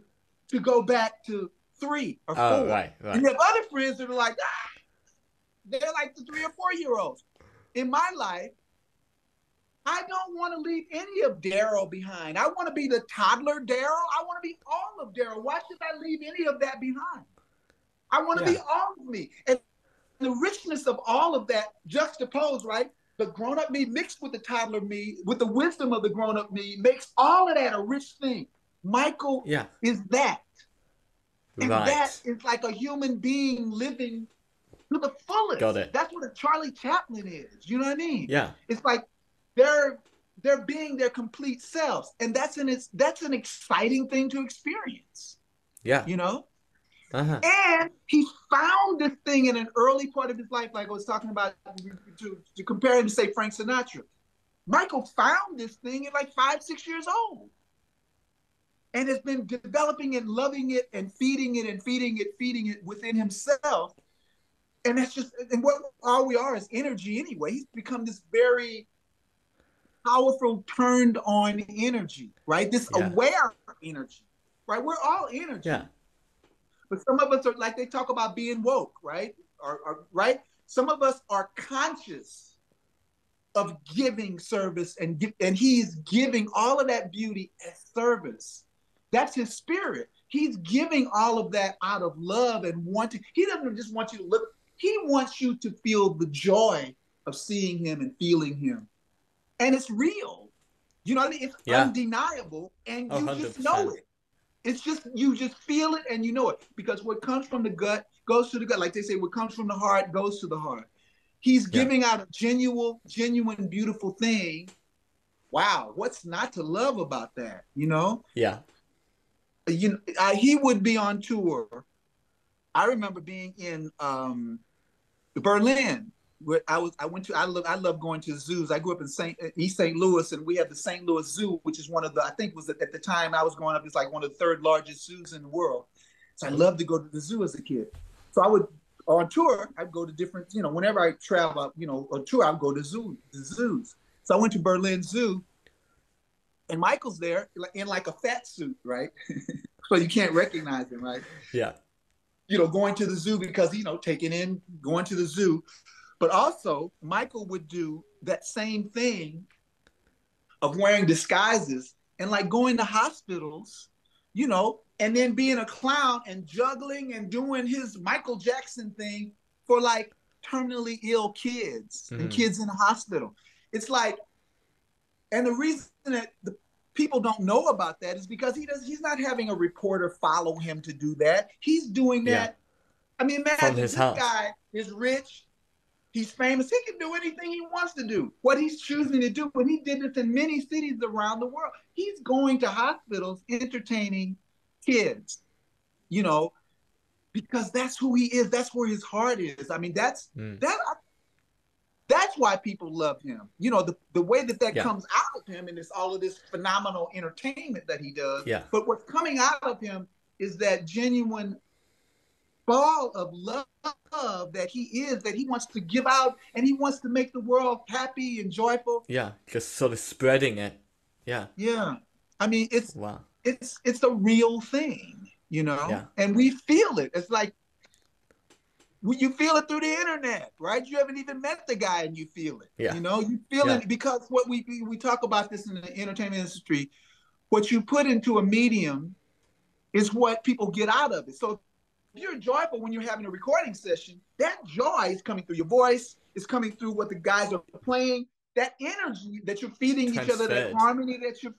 to go back to three or four. Oh, right, right. And you have other friends that are like, ah, they're like the three or four year olds. In my life, I don't want to leave any of Darryl behind. I want to be the toddler Darryl. I want to be all of Darryl. Why should I leave any of that behind? I want to be all of me. And the richness of all of that juxtaposed, right? The grown up me mixed with the toddler me, with the wisdom of the grown up me, makes all of that a rich thing. Michael Yeah. is that. And Right. that is like a human being living to the fullest. Got it. That's what a Charlie Chaplin is. You know what I mean? Yeah. It's like they're they're being their complete selves. And that's an it's that's an exciting thing to experience, Yeah. you know? Uh-huh. And he found this thing in an early part of his life, like I was talking about to, to compare him to say Frank Sinatra. Michael found this thing at like five, six years old. And has been developing and loving it, and feeding it and feeding it, feeding it within himself. And that's just and what all we are is energy anyway. He's become this very powerful, turned on energy, right? This Yeah. aware energy. Right? We're all energy. Yeah. But some of us are like they talk about being woke, right? Or, or right? Some of us are conscious of giving service and give, and he's giving all of that beauty as service. That's his spirit. He's giving all of that out of love and wanting. He doesn't just want you to look. He wants you to feel the joy of seeing him and feeling him, and it's real. You know what I mean? It's Yeah. undeniable, and you just 100%. know it. It's just you just feel it and you know it because what comes from the gut goes to the gut. Like they say, what comes from the heart goes to the heart. He's Yeah. giving out a genuine, genuine, beautiful thing. Wow, what's not to love about that? You know, Yeah. you know, I, he would be on tour. I remember being in um, Berlin. Where I was, I went to. I love. I love going to zoos. I grew up in Saint uh, East St. Louis, and we have the St. Louis Zoo, which is one of the. I think was at the time I was growing up. It's like one of the third largest zoos in the world. So I loved to go to the zoo as a kid. So I would on tour. I'd go to different. You know, whenever I travel, up, you know, on tour, I'd go to zoo, the zoos. So I went to Berlin Zoo, and Michael's there in like a fat suit, right? so you can't recognize him, right? Yeah. you know, going to the zoo because, you know, taking in, going to the zoo. But also, Michael would do that same thing of wearing disguises and like going to hospitals, you know, and then being a clown and juggling and doing his Michael Jackson thing for like terminally ill kids Mhm. and kids in the hospital. It's like, and the reason that the people don't know about that is because he does he's not having a reporter follow him to do that. He's doing that. Yeah. I mean, imagine this house. guy is rich, he's famous, he can do anything he wants to do. What he's choosing to do, when he did this in many cities around the world, he's going to hospitals entertaining kids, you know, because that's who he is. That's where his heart is. I mean, that's mm. that. That's why people love him. You know, the, the way that that yeah. comes out of him and it's all of this phenomenal entertainment that he does. Yeah. But what's coming out of him is that genuine ball of love that he is, that he wants to give out and he wants to make the world happy and joyful. Yeah, just sort of spreading it. Yeah. Yeah. I mean, it's wow. It's it's a real thing, you know, yeah. and we feel it. It's like you feel it through the internet, right? You haven't even met the guy and you feel it. Yeah. You know, you feel yeah. it because what we we talk about this in the entertainment industry, what you put into a medium is what people get out of it. So you're joyful when you're having a recording session, that joy is coming through your voice, it's coming through what the guys are playing. That energy that you're feeding each other, that harmony that you're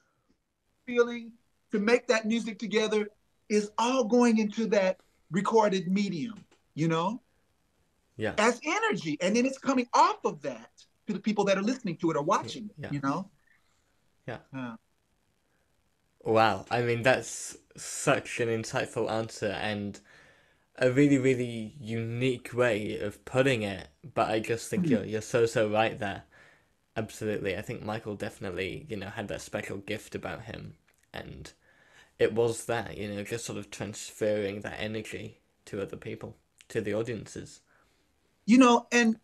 feeling to make that music together is all going into that recorded medium, you know? yeah. as energy. And then it's coming off of that to the people that are listening to it or watching yeah. it, you know? Yeah. yeah. Wow. I mean, that's such an insightful answer and a really, really unique way of putting it. But I just think you're, you're so, so right there. Absolutely. I think Michael definitely, you know, had that special gift about him. And it was that, you know, just sort of transferring that energy to other people, to the audiences you know, and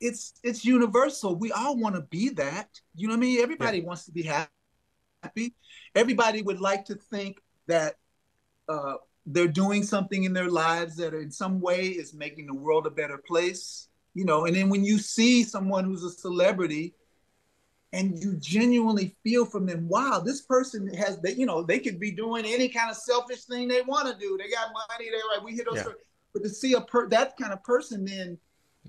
it's it's universal. We all want to be that. You know what I mean? Everybody yeah. wants to be happy. Everybody would like to think that uh, they're doing something in their lives that in some way is making the world a better place. You know, and then when you see someone who's a celebrity and you genuinely feel from them, wow, this person has that, you know, they could be doing any kind of selfish thing they want to do. They got money, they're like, we hit those. Yeah. But to see a per that kind of person then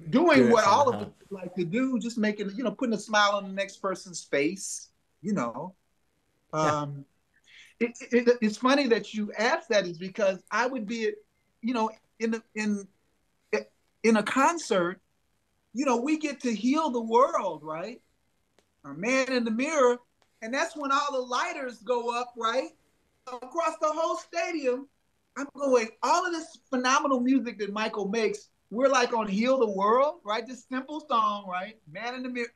doing what all of us like to do, just making, you know, putting a smile on the next person's face, you know. Um, yeah. It, it, it's funny that you asked that is because I would be, you know, in the, in in a concert, you know, we get to heal the world, right? A man in the mirror, and that's when all the lighters go up, right? Across the whole stadium. I'm going, all of this phenomenal music that Michael makes we're like on Heal the World, right? This simple song, right? Man in the mirror.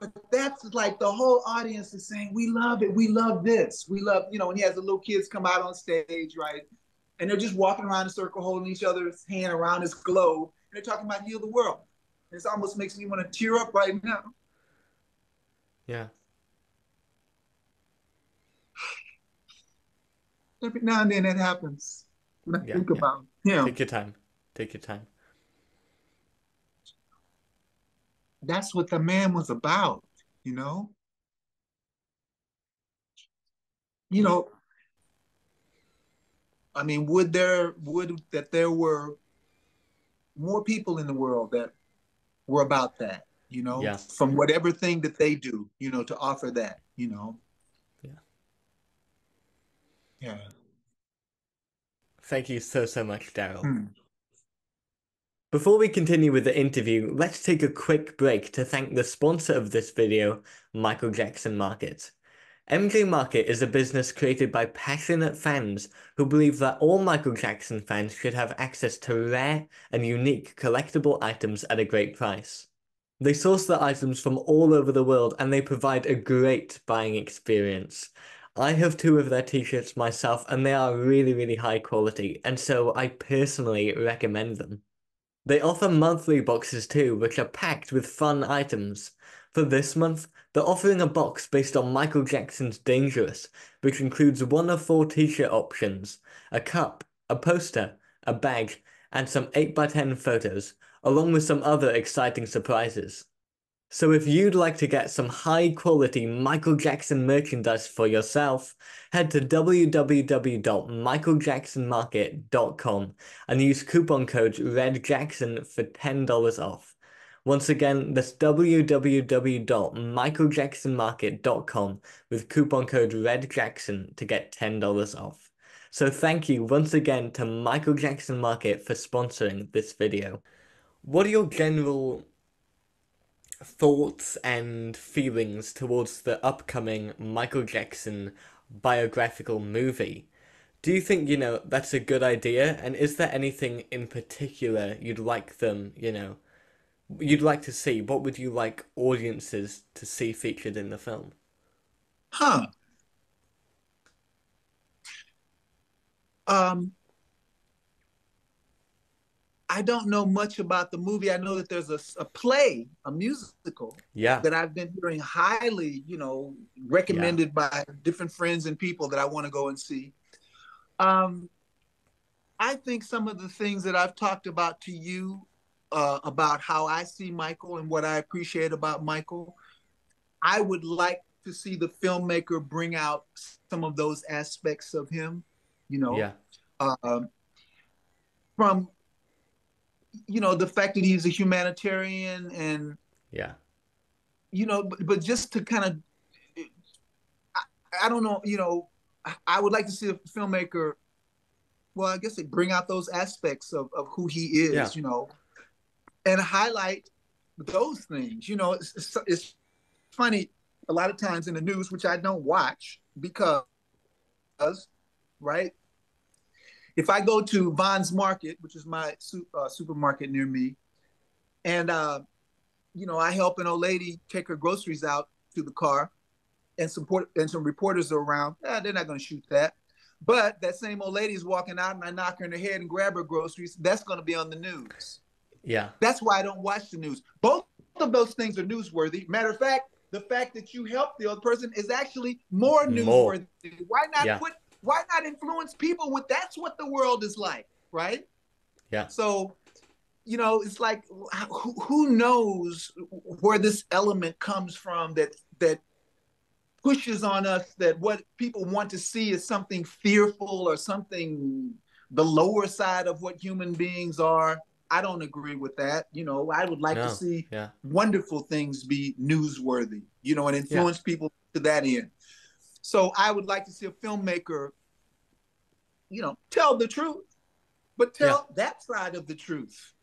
But that's like the whole audience is saying, we love it. We love this. We love, you know, and he has the little kids come out on stage, right? And they're just walking around in a circle, holding each other's hand around this globe. And they're talking about heal the world. This almost makes me want to tear up right now. Yeah. Every now and then it happens. When I yeah, think yeah. about him. Take your time. Take your time. That's what the man was about, you know? You know, I mean, would there would that there were more people in the world that were about that, you know, yeah. from whatever thing that they do, you know, to offer that, you know. Yeah. Yeah. Thank you so so much, Darryl. Hmm. Before we continue with the interview, let's take a quick break to thank the sponsor of this video, Michael Jackson Market. MJ Market is a business created by passionate fans who believe that all Michael Jackson fans should have access to rare and unique collectible items at a great price. They source the items from all over the world and they provide a great buying experience. I have two of their t-shirts myself and they are really, really high quality, and so I personally recommend them. They offer monthly boxes too, which are packed with fun items. For this month, they're offering a box based on Michael Jackson's Dangerous, which includes one of four t-shirt options, a cup, a poster, a bag, and some 8x10 photos, along with some other exciting surprises. So if you'd like to get some high quality Michael Jackson merchandise for yourself, head to www.michaeljacksonmarket.com and use coupon code REDJACKSON for $10 off. Once again, that's www.michaeljacksonmarket.com with coupon code REDJACKSON to get $10 off. So thank you once again to Michael Jackson Market for sponsoring this video. What are your general thoughts and feelings towards the upcoming Michael Jackson biographical movie? Do you think, you know, that's a good idea? And is there anything in particular you'd like them, you know, you'd like to see? What would you like audiences to see featured in the film? Huh. Um, I don't know much about the movie. I know that there's a, a play, a musical, yeah, that I've been hearing highly, you know, recommended yeah. by different friends and people that I want to go and see. Um, I think some of the things that I've talked about to you uh, about how I see Michael and what I appreciate about Michael. I would like to see the filmmaker bring out some of those aspects of him, you know, yeah. Um, from you know the fact that he's a humanitarian and yeah, you know, but, but just to kind of, I, I don't know, you know, I, I would like to see a filmmaker well, I guess they bring out those aspects of, of who he is, yeah. you know, and highlight those things. You know, it's, it's, it's, funny a lot of times in the news, which I don't watch because, right? If I go to Vons Market, which is my su- uh, supermarket near me, and uh, you know, I help an old lady take her groceries out to the car, and support and some reporters are around. Eh, they're not going to shoot that. But that same old lady is walking out, and I knock her in the head and grab her groceries. That's going to be on the news. Yeah. That's why I don't watch the news. Both of those things are newsworthy. Matter of fact, the fact that you help the other person is actually more newsworthy. More. Why not yeah. put why not influence people with that's what the world is like, right? Yeah. So, you know, it's like who, who knows where this element comes from that that pushes on us that what people want to see is something fearful or something the lower side of what human beings are I don't agree with that. You know, I would like no, to see yeah. wonderful things be newsworthy, you know, and influence yeah. people to that end. So I would like to see a filmmaker, you know, tell the truth, but tell yeah. that side of the truth.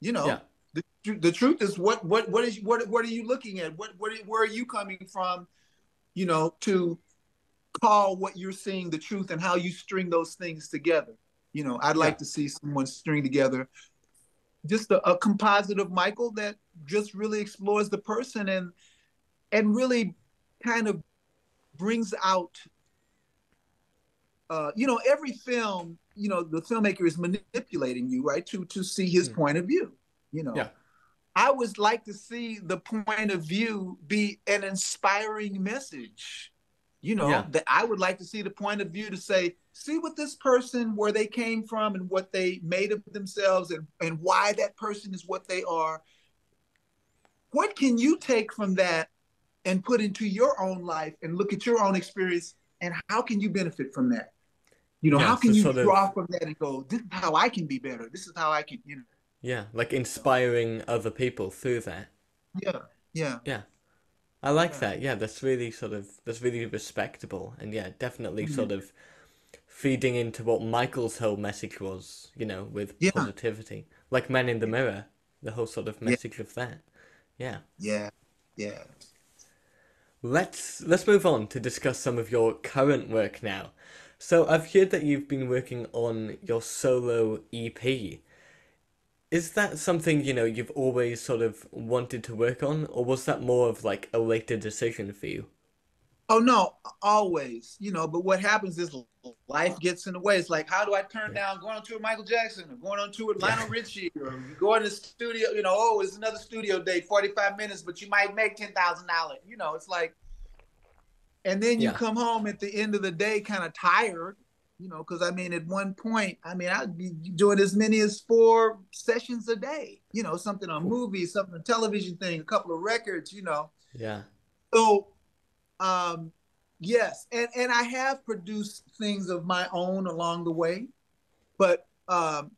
You know, the, the truth is what what what is what what are you looking at? What what where are you coming from? You know, to call what you're seeing the truth and how you string those things together. You know, I'd like to see someone string together just a, a composite of Michael that just really explores the person and and really kind of brings out uh, you know every film you know the filmmaker is manipulating you right to to see his mm. point of view you know yeah. i would like to see the point of view be an inspiring message you know yeah. that i would like to see the point of view to say see what this person where they came from and what they made of themselves and, and why that person is what they are what can you take from that and put into your own life and look at your own experience and how can you benefit from that you know yeah, how can you draw of, from that and go this is how i can be better this is how i can you know yeah like inspiring other people through that yeah yeah yeah i like yeah. that yeah that's really sort of that's really respectable and yeah definitely mm-hmm. sort of feeding into what Michael's whole message was, you know, with yeah. positivity. Like Men in the Mirror, the whole sort of message of that. Yeah. Yeah. Yeah. Let's let's move on to discuss some of your current work now. So I've heard that you've been working on your solo EP. Is that something, you know, you've always sort of wanted to work on, or was that more of like a later decision for you? Oh no, always. You know, but what happens is life gets in the way. It's like, how do I turn down going on tour with Michael Jackson or going on tour with Lionel Richie or going to the studio? You know, oh, it's another studio day, forty five minutes, but you might make ten thousand dollars. You know, it's like, and then you yeah. come home at the end of the day, kind of tired. You know, because I mean, at one point, I mean, I'd be doing as many as four sessions a day. You know, something on movies, something on television thing, a couple of records. You know. Yeah. So um, yes, and and I have produced things of my own along the way, but um,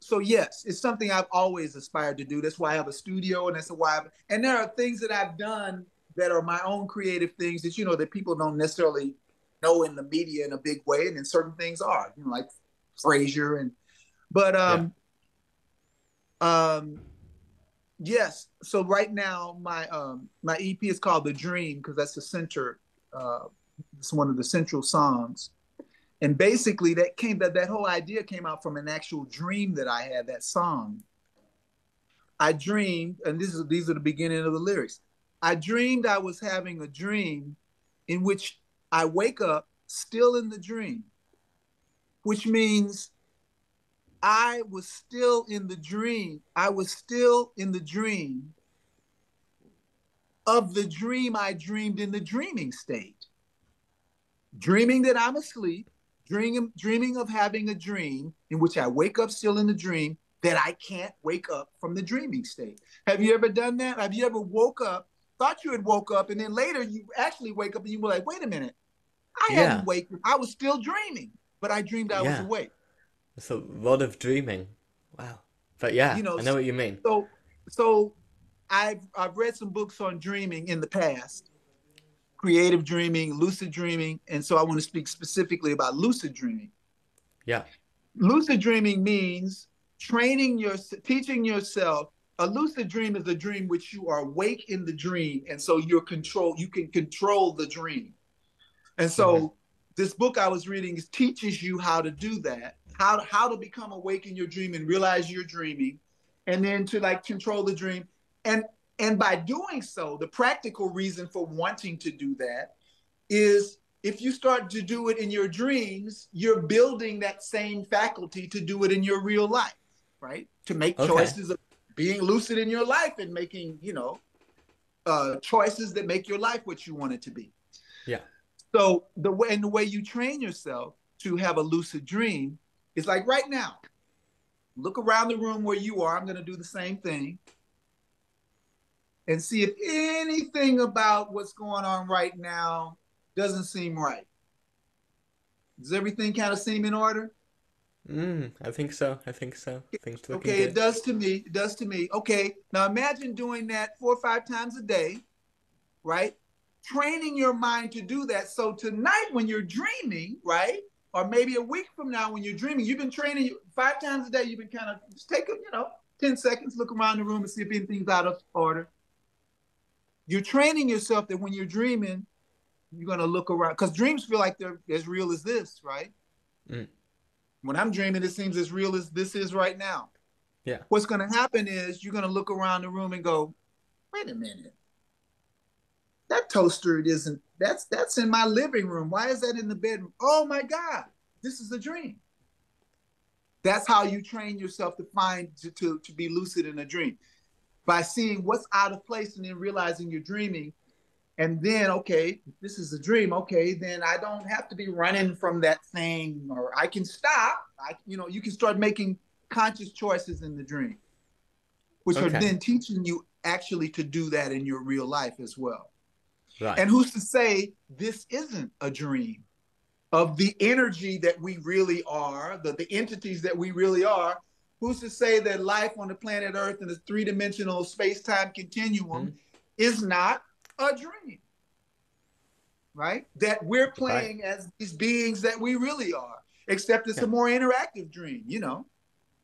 so yes, it's something I've always aspired to do. That's why I have a studio, and that's why. I've, and there are things that I've done that are my own creative things that you know that people don't necessarily know in the media in a big way, and then certain things are, you know, like Frasier and. But um, yeah. um, yes. So right now, my um my EP is called The Dream because that's the center. Uh, it's one of the central songs and basically that came that that whole idea came out from an actual dream that i had that song i dreamed and this is these are the beginning of the lyrics i dreamed i was having a dream in which i wake up still in the dream which means i was still in the dream i was still in the dream of the dream i dreamed in the dreaming state dreaming that i'm asleep dreaming, dreaming of having a dream in which I wake up still in the dream that I can't wake up from the dreaming state. Have you ever done that? Have you ever woke up, thought you had woke up, and then later you actually wake up and you were like, wait a minute, I yeah. hadn't wake I was still dreaming, but I dreamed I yeah. was awake. It's a lot of dreaming. Wow. But yeah, you know, I know what you mean. So so I've I've read some books on dreaming in the past creative dreaming, lucid dreaming. And so I want to speak specifically about lucid dreaming. Yeah. Lucid dreaming means training your teaching yourself a lucid dream is a dream which you are awake in the dream and so you're control you can control the dream and so mm-hmm. this book i was reading teaches you how to do that how, how to become awake in your dream and realize you're dreaming and then to like control the dream and and by doing so, the practical reason for wanting to do that is if you start to do it in your dreams, you're building that same faculty to do it in your real life, right? To make okay. choices of being lucid in your life and making, you know, uh, choices that make your life what you want it to be. Yeah. So the way and the way you train yourself to have a lucid dream is like right now. Look around the room where you are. I'm going to do the same thing and see if anything about what's going on right now doesn't seem right. Does everything kind of seem in order? Mm, I think so. I think so. Things okay, good. it does to me. It does to me. Okay, now imagine doing that four or five times a day, right? Training your mind to do that. So tonight, when you're dreaming, right, or maybe a week from now, when you're dreaming, you've been training five times a day. You've been kind of just take a, you know, ten seconds, look around the room and see if anything's out of order you're training yourself that when you're dreaming, you're gonna look around because dreams feel like they're as real as this, right? Mm. When I'm dreaming, it seems as real as this is right now. Yeah. What's gonna happen is you're gonna look around the room and go, wait a minute. That toaster isn't that's that's in my living room. Why is that in the bedroom? Oh my God, this is a dream. That's how you train yourself to find to, to, to be lucid in a dream by seeing what's out of place and then realizing you're dreaming. And then, okay, this is a dream. Okay, then I don't have to be running from that thing, or I can stop. I, you know, you can start making conscious choices in the dream, which okay. are then teaching you actually to do that in your real life as well. Right. And who's to say this isn't a dream of the energy that we really are, the, the entities that we really are, who's to say that life on the planet Earth in the three dimensional space time continuum mm-hmm. is not a dream? Right? That we're playing right. as these beings that we really are, except it's yeah. a more interactive dream, you know,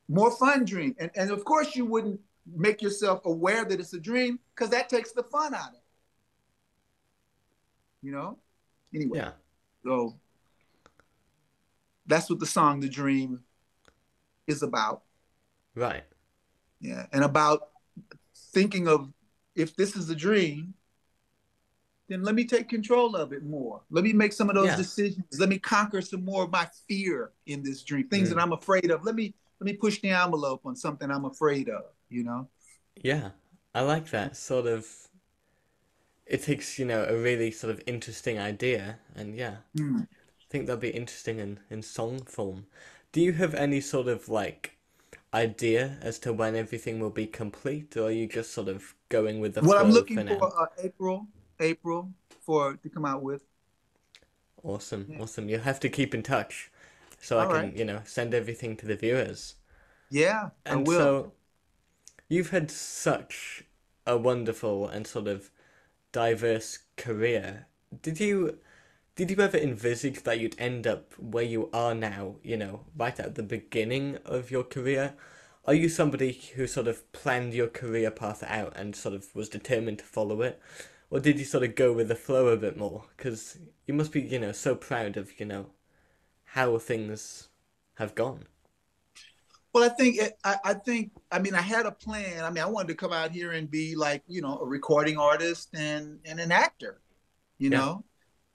more fun dream. And, and of course, you wouldn't make yourself aware that it's a dream because that takes the fun out of it. You know? Anyway. Yeah. So that's what the song The Dream is about. Right. Yeah. And about thinking of if this is a dream, then let me take control of it more. Let me make some of those yeah. decisions. Let me conquer some more of my fear in this dream, things mm. that I'm afraid of. Let me let me push the envelope on something I'm afraid of, you know? Yeah. I like that sort of it takes, you know, a really sort of interesting idea and yeah. Mm. I think that'll be interesting in, in song form. Do you have any sort of like idea as to when everything will be complete, or are you just sort of going with the what I'm looking for, for uh, April, April for to come out with. Awesome, yeah. awesome. You'll have to keep in touch, so All I can right. you know send everything to the viewers. Yeah, I And will. so you've had such a wonderful and sort of diverse career. Did you did you ever envisage that you'd end up where you are now, you know, right at the beginning of your career? Are you somebody who sort of planned your career path out and sort of was determined to follow it? Or did you sort of go with the flow a bit more? Because you must be, you know, so proud of, you know, how things have gone. Well, I think it, I, I think I mean I had a plan. I mean I wanted to come out here and be like you know a recording artist and and an actor. You Yeah. know,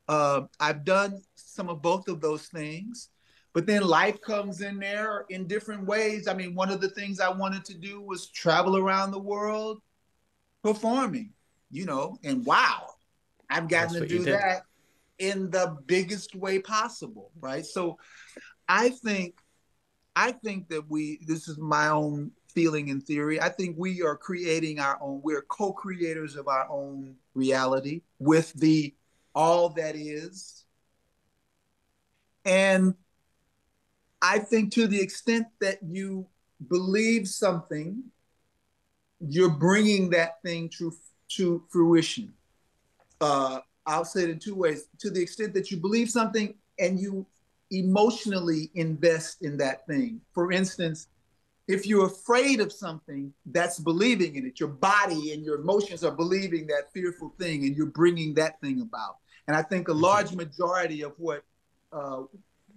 uh, I've done some of both of those things, but then life comes in there in different ways. I mean, one of the things I wanted to do was travel around the world performing. You know, and wow, I've gotten That's to do that in the biggest way possible, right? So, I think I think that we, this is my own feeling and theory. I think we are creating our own, we're co creators of our own reality with the all that is. And I think to the extent that you believe something, you're bringing that thing to, to fruition. Uh, I'll say it in two ways. To the extent that you believe something and you emotionally invest in that thing. For instance, if you're afraid of something, that's believing in it. Your body and your emotions are believing that fearful thing, and you're bringing that thing about. And I think a large majority of what uh,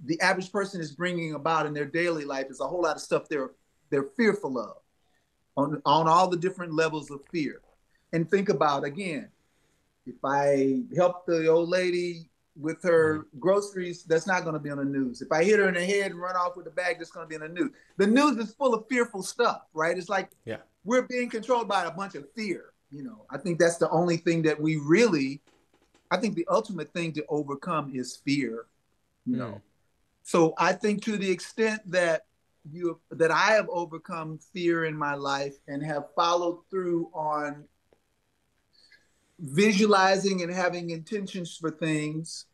the average person is bringing about in their daily life is a whole lot of stuff they're they're fearful of, on on all the different levels of fear. And think about again, if I help the old lady with her groceries, that's not going to be on the news. If I hit her in the head and run off with the bag, that's going to be on the news. The news is full of fearful stuff, right? It's like Yeah. we're being controlled by a bunch of fear. You know, I think that's the only thing that we really, I think the ultimate thing to overcome is fear. You know, Mm. so I think to the extent that you that I have overcome fear in my life and have followed through on visualizing and having intentions for things.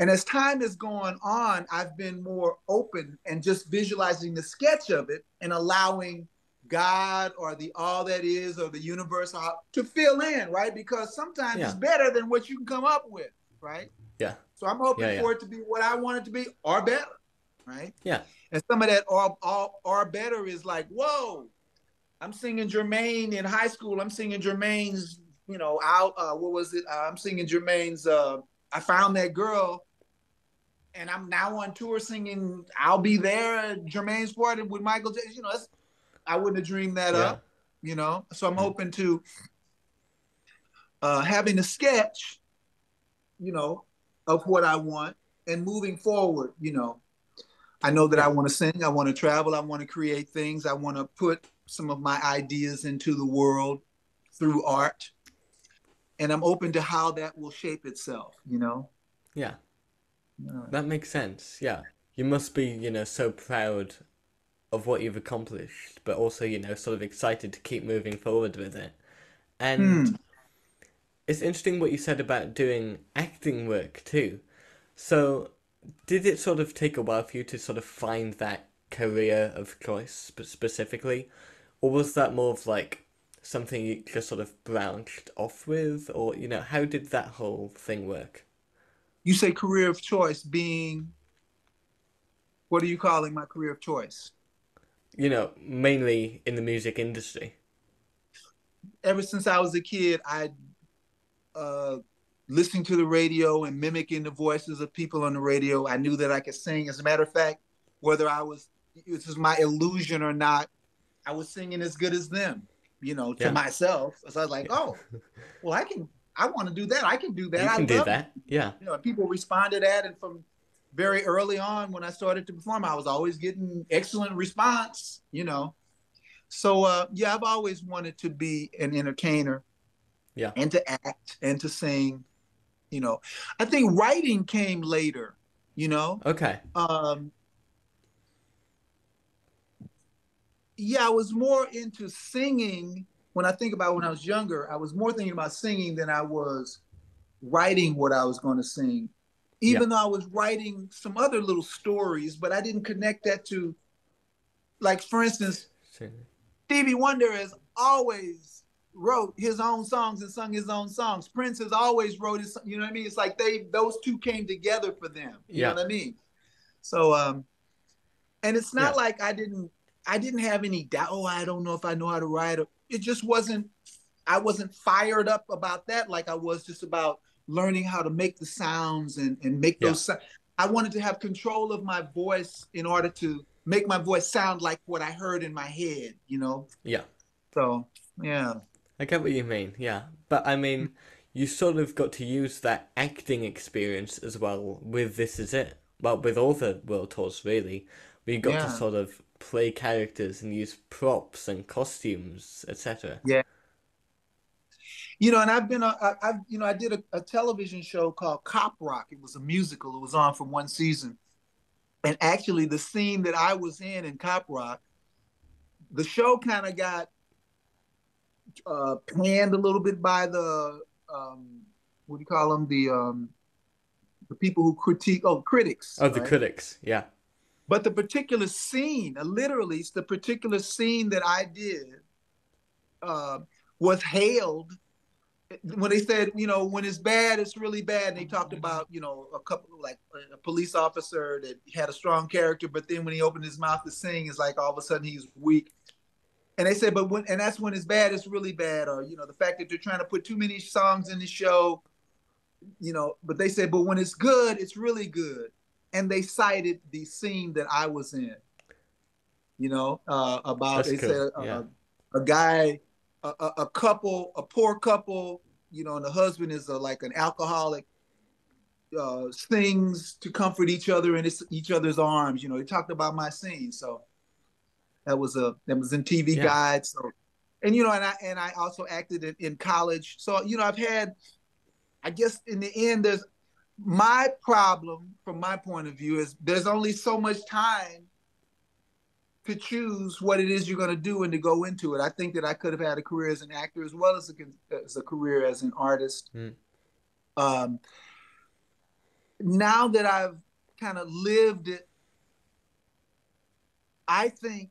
And as time has gone on, I've been more open and just visualizing the sketch of it and allowing God or the all that is or the universe to fill in, right? Because sometimes Yeah. it's better than what you can come up with, right? Yeah. So I'm hoping Yeah, yeah. for it to be what I want it to be or better, right? Yeah. And some of that or, or, or better is like, whoa, I'm singing Jermaine in high school. I'm singing Jermaine's, you know, out. Uh, what was it? Uh, I'm singing Jermaine's. Uh, I found that girl, and I'm now on tour singing. I'll be there at Jermaine's party with Michael. Jackson. You know, that's, I wouldn't have dreamed that Yeah. up. You know, so I'm hoping to uh, having a sketch, you know, of what I want and moving forward. You know, I know that I want to sing. I want to travel. I want to create things. I want to put some of my ideas into the world through art. And I'm open to how that will shape itself, you know? Yeah. Uh, That makes sense. Yeah. You must be, you know, so proud of what you've accomplished, but also, you know, sort of excited to keep moving forward with it. And Hmm. it's interesting what you said about doing acting work too. So, did it sort of take a while for you to sort of find that career of choice specifically? Or was that more of like something you just sort of branched off with? Or, you know, how did that whole thing work? You say career of choice being, what are you calling my career of choice? You know, mainly in the music industry. Ever since I was a kid, I uh, listening to the radio and mimicking the voices of people on the radio. I knew that I could sing. As a matter of fact, whether I was, this is my illusion or not, I was singing as good as them, you know, to Yeah. myself. So I was like, oh, well, I can, I want to do that. I can do that. you I can do love it. that. Yeah. You know, people responded at it from very early on when I started to perform. I was always getting excellent response, you know. So uh, yeah, I've always wanted to be an entertainer, Yeah. and to act and to sing. You know, I think writing came later. You know, Okay. um, yeah, I was more into singing when I think about when I was younger. I was more thinking about singing than I was writing what I was going to sing. Even though I was writing some other little stories, but I didn't connect that to like for instance, Stevie Wonder has always wrote his own songs and sung his own songs. Prince has always wrote his, you know what I mean? It's like they those two came together for them. You Yeah. know what I mean? So um and it's not Yeah. like I didn't I didn't have any doubt, oh, I don't know if I know how to write. It just wasn't I wasn't fired up about that like I was just about learning how to make the sounds and, and make Yeah. those sou- I wanted to have control of my voice in order to make my voice sound like what I heard in my head, you know? Yeah. So yeah. I get what you mean, yeah. But I mean, you sort of got to use that acting experience as well with This Is It. Well, with all the world tours, really. we got to sort of play characters and use props and costumes, etc. Yeah. You know, and I've been, a, I, I've, you know, I did a, a television show called Cop Rock. It was a musical. It was on for one season. And actually, the scene that I was in in Cop Rock, the show kind of got uh, panned a little bit by the, um, what do you call them? The, um, the people who critique, oh, critics. Oh, the critics, yeah. But the particular scene, uh, literally, it's the particular scene that I did uh, was hailed when they said, you know, when it's bad, it's really bad. And they talked about, you know, a couple like a police officer that had a strong character, but then when he opened his mouth to sing, it's like all of a sudden he's weak. And they said, but when and that's when it's bad, it's really bad. Or you know, the fact that they're trying to put too many songs in the show, you know. But they said, but when it's good, it's really good. And they cited the scene that I was in. You know, uh, about That's they cool, said uh, yeah. a guy, a, a, a couple, a poor couple, you know, and the husband is a, like an alcoholic, uh, sings to comfort each other in his, each other's arms. You know, he talked about my scene, so that was a that was in TV Yeah. Guide. So, and you know, and I and I also acted in, in college. So you know, I've had, I guess, in the end, there's my problem from my point of view is there's only so much time to choose what it is you're going to do and to go into it. I think that I could have had a career as an actor as well as a, as a career as an artist. Mm. Um, now that I've kind of lived it, I think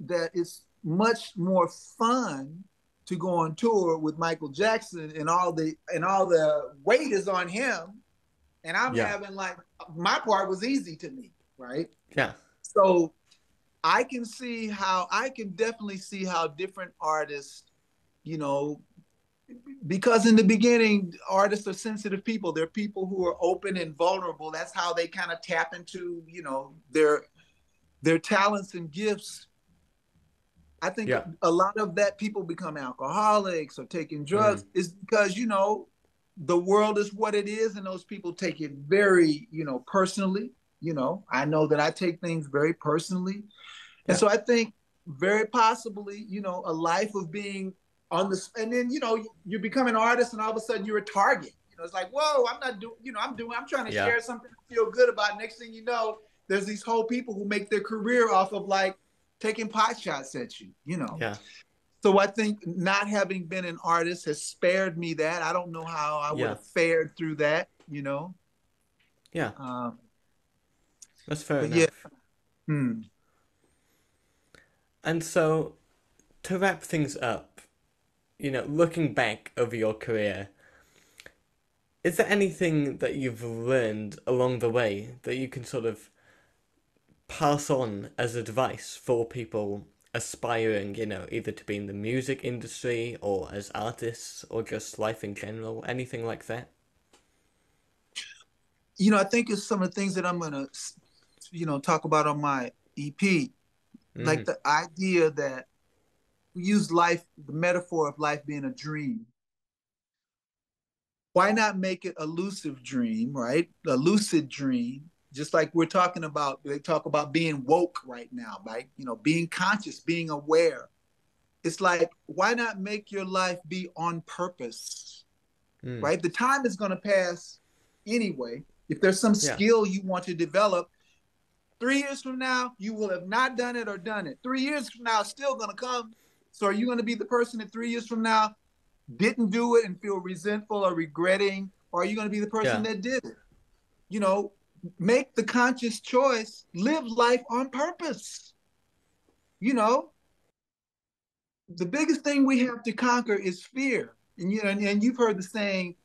that it's much more fun to go on tour with Michael Jackson and all the and all the weight is on him, and I'm Yeah. having like my part was easy to me, right? Yeah. So I can see how I can definitely see how different artists, you know, because in the beginning, artists are sensitive people. They're people who are open and vulnerable. That's how they kind of tap into, you know, their their talents and gifts. I think Yeah. a lot of that people become alcoholics or taking drugs mm. is because, you know, the world is what it is, and those people take it very, you know, personally. You know, I know that I take things very personally. Yeah. And so I think very possibly, you know, a life of being on this, and then, you know, you, you become an artist and all of a sudden you're a target. You know, it's like, whoa, I'm not doing, you know, I'm doing, I'm trying to Yeah. share something I feel good about. Next thing you know, there's these whole people who make their career off of like taking pot shots at you, you know. Yeah. So I think not having been an artist has spared me that. I don't know how I would Yeah. have fared through that, you know. Yeah. Um, That's fair enough. yeah. hmm. And so, to wrap things up, you know, looking back over your career, is there anything that you've learned along the way that you can sort of pass on as advice for people aspiring, you know, either to be in the music industry or as artists or just life in general, anything like that? you know, I think it's some of the things that I'm gonna, you know, talk about on my EP. Like Mhm. the idea that we use life, the metaphor of life being a dream. Why not make it a lucid dream, right? A lucid dream, just like we're talking about. They talk about being woke right now, right? You know, being conscious, being aware. It's like, why not make your life be on purpose? Mm. right? The time is going to pass anyway. If there's some Yeah. skill you want to develop, three years from now, you will have not done it or done it. Three years from now, it's still going to come. So are you going to be the person that three years from now didn't do it and feel resentful or regretting? Or are you going to be the person Yeah. that did it? You know, make the conscious choice, live life on purpose. you know, the biggest thing we have to conquer is fear. And you know, and, and you've heard the saying,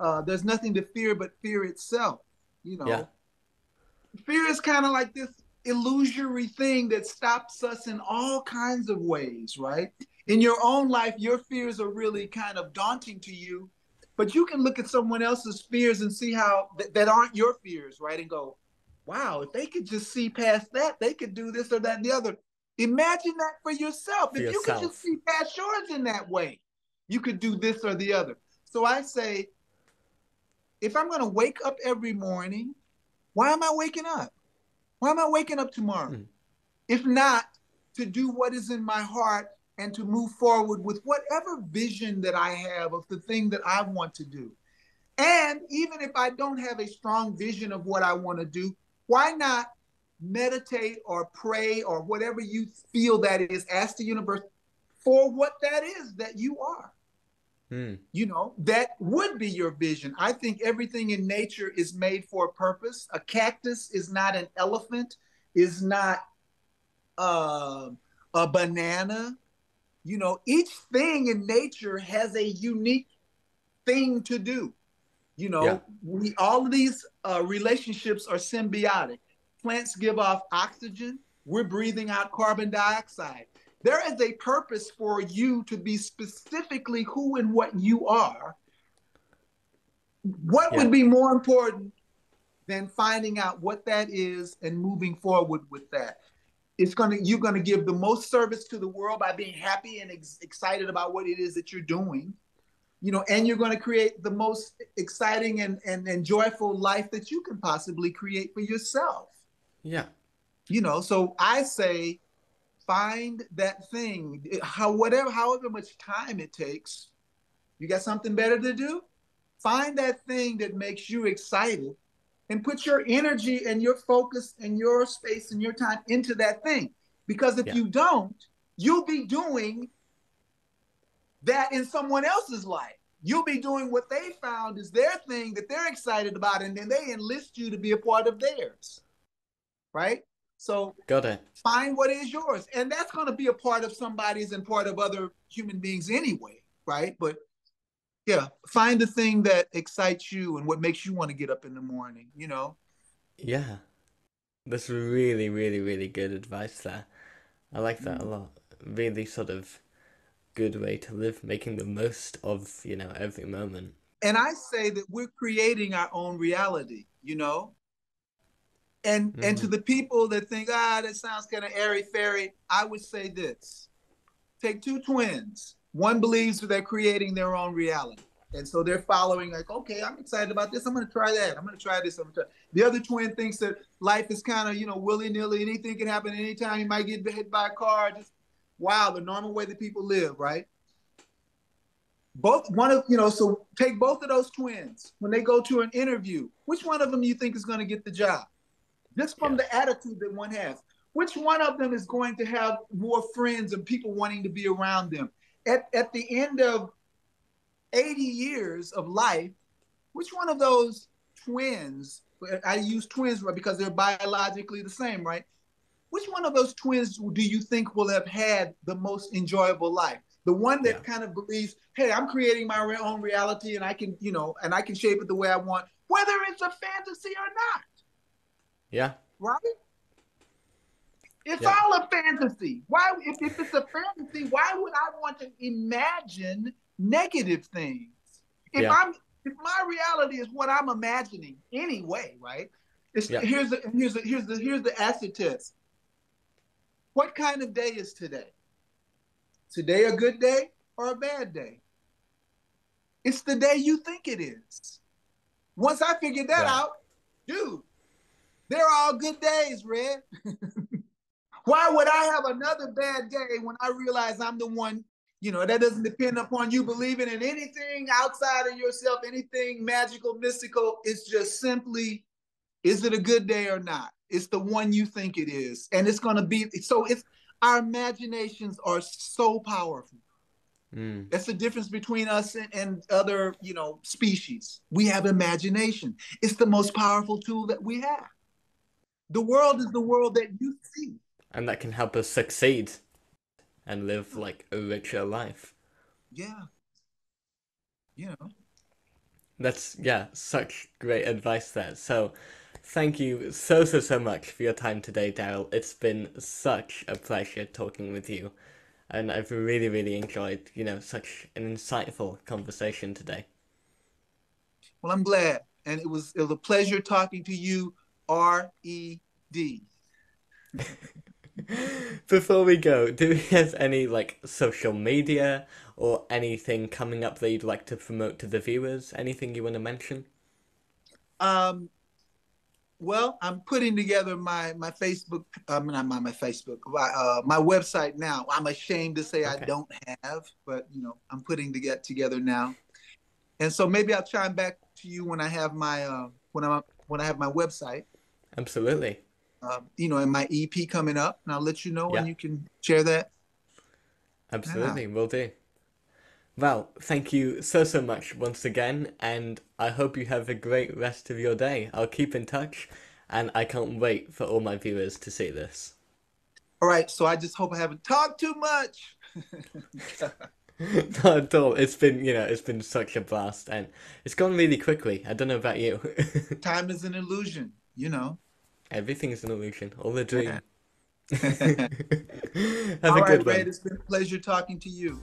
uh, there's nothing to fear but fear itself. You know, Yeah. fear is kind of like this illusory thing that stops us in all kinds of ways, right? In your own life, your fears are really kind of daunting to you, but you can look at someone else's fears and see how th- that aren't your fears, right? And go, wow, if they could just see past that, they could do this or that and the other. Imagine that for yourself. For if you could just see past yours in that way, you could do this or the other. So I say, if I'm going to wake up every morning, why am I waking up? Why am I waking up tomorrow? Hmm. If not to do what is in my heart and to move forward with whatever vision that I have of the thing that I want to do. And even if I don't have a strong vision of what I want to do, why not meditate or pray or whatever you feel that is, ask the universe for what that is that you are Mm. you know that would be your vision i think everything in nature is made for a purpose a cactus is not an elephant is not uh, a banana you know each thing in nature has a unique thing to do you know Yeah. we all of these uh, relationships are symbiotic plants give off oxygen we're breathing out carbon dioxide there is a purpose for you to be specifically who and what you are. What Yeah. would be more important than finding out what that is and moving forward with that? It's gonna you're gonna give the most service to the world by being happy and ex- excited about what it is that you're doing, you know, and you're gonna create the most exciting and, and, and joyful life that you can possibly create for yourself. Yeah. you know so i say find that thing. How whatever however much time it takes you got something better to do? Find that thing that makes you excited and put your energy and your focus and your space and your time into that thing. Because if Yeah. you don't you'll be doing that in someone else's life. You'll be doing what they found is their thing that they're excited about and then they enlist you to be a part of theirs. Right? So Got it. find what is yours. And that's going to be a part of somebody's and part of other human beings anyway right? But yeah find the thing that excites you and what makes you want to get up in the morning you know Yeah. That's really, really, really good advice there. I like that a lot. Really sort of good way to live, making the most of, you know, every moment. and i say that we're creating our own reality you know and and to the people that think ah that sounds kind of airy fairy i would say this take two twins one believes that they're creating their own reality. And so they're following like okay i'm excited about this. I'm going to try that. I'm going to try this. I'm try the other twin thinks that life is kind of you know willy-nilly. Anything can happen anytime. You might get hit by a car. Just wow the normal way that people live right? Both one of you know so take both of those twins. When they go to an interview which one of them do you think is going to get the job? Just from Yeah. the attitude that one has. Which one of them is going to have more friends and people wanting to be around them at, at the end of 80 years of life which one of those twins i use twins because they're biologically the same right which one of those twins do you think will have had the most enjoyable life the one that Yeah. kind of believes hey i'm creating my own reality and i can you know and i can shape it the way i want whether it's a fantasy or not Yeah. right it's Yeah. all a fantasy. Why if, if it's a fantasy why would i want to imagine negative things? If Yeah. i'm if my reality is what i'm imagining anyway right? It's, Yeah. here's the here's the here's the here's the acid test. What kind of day is today? Today a good day or a bad day? It's the day you think it is. Once i figured that out dude they're all good days red why would i have another bad day when i realize i'm the one you know that doesn't depend upon you believing in anything outside of yourself anything magical mystical? It's just simply is it a good day or not? It's the one you think it is. And it's going to be so it's our imaginations are so powerful. Mm. that's the difference between us and, and other you know species. We have imagination. It's the most powerful tool that we have. The world is the world that you see And that can help us succeed and live like a richer life. Yeah. You know. That's yeah, such great advice there. So thank you so so so much for your time today, Darryl. It's been such a pleasure talking with you. And I've really, really enjoyed, you know, such an insightful conversation today. Well, I'm glad. And it was it was a pleasure talking to you, R E D. Before we go, do we have any like social media or anything coming up that you'd like to promote to the viewers? Anything you want to mention? Um, well, I'm putting together my my Facebook. Um, not my my Facebook. My uh, my website now. I'm ashamed to say okay. I don't have, but you know, I'm putting to get together now. And so maybe I'll chime back to you when I have my uh, when I'm when I have my website. Absolutely. Um, you know, and my EP coming up, and I'll let you know yeah. when you can share that. Absolutely, yeah. will do. Well, thank you so, so much once again, and I hope you have a great rest of your day. I'll keep in touch, and I can't wait for all my viewers to see this. All right, so I just hope I haven't talked too much. Not at all. It's been, you know, it's been such a blast, and it's gone really quickly. I don't know about you. Time is an illusion, you know. Everything is an illusion. All a dream. Yeah. Have All a right, good one. Ray, it's been a pleasure talking to you.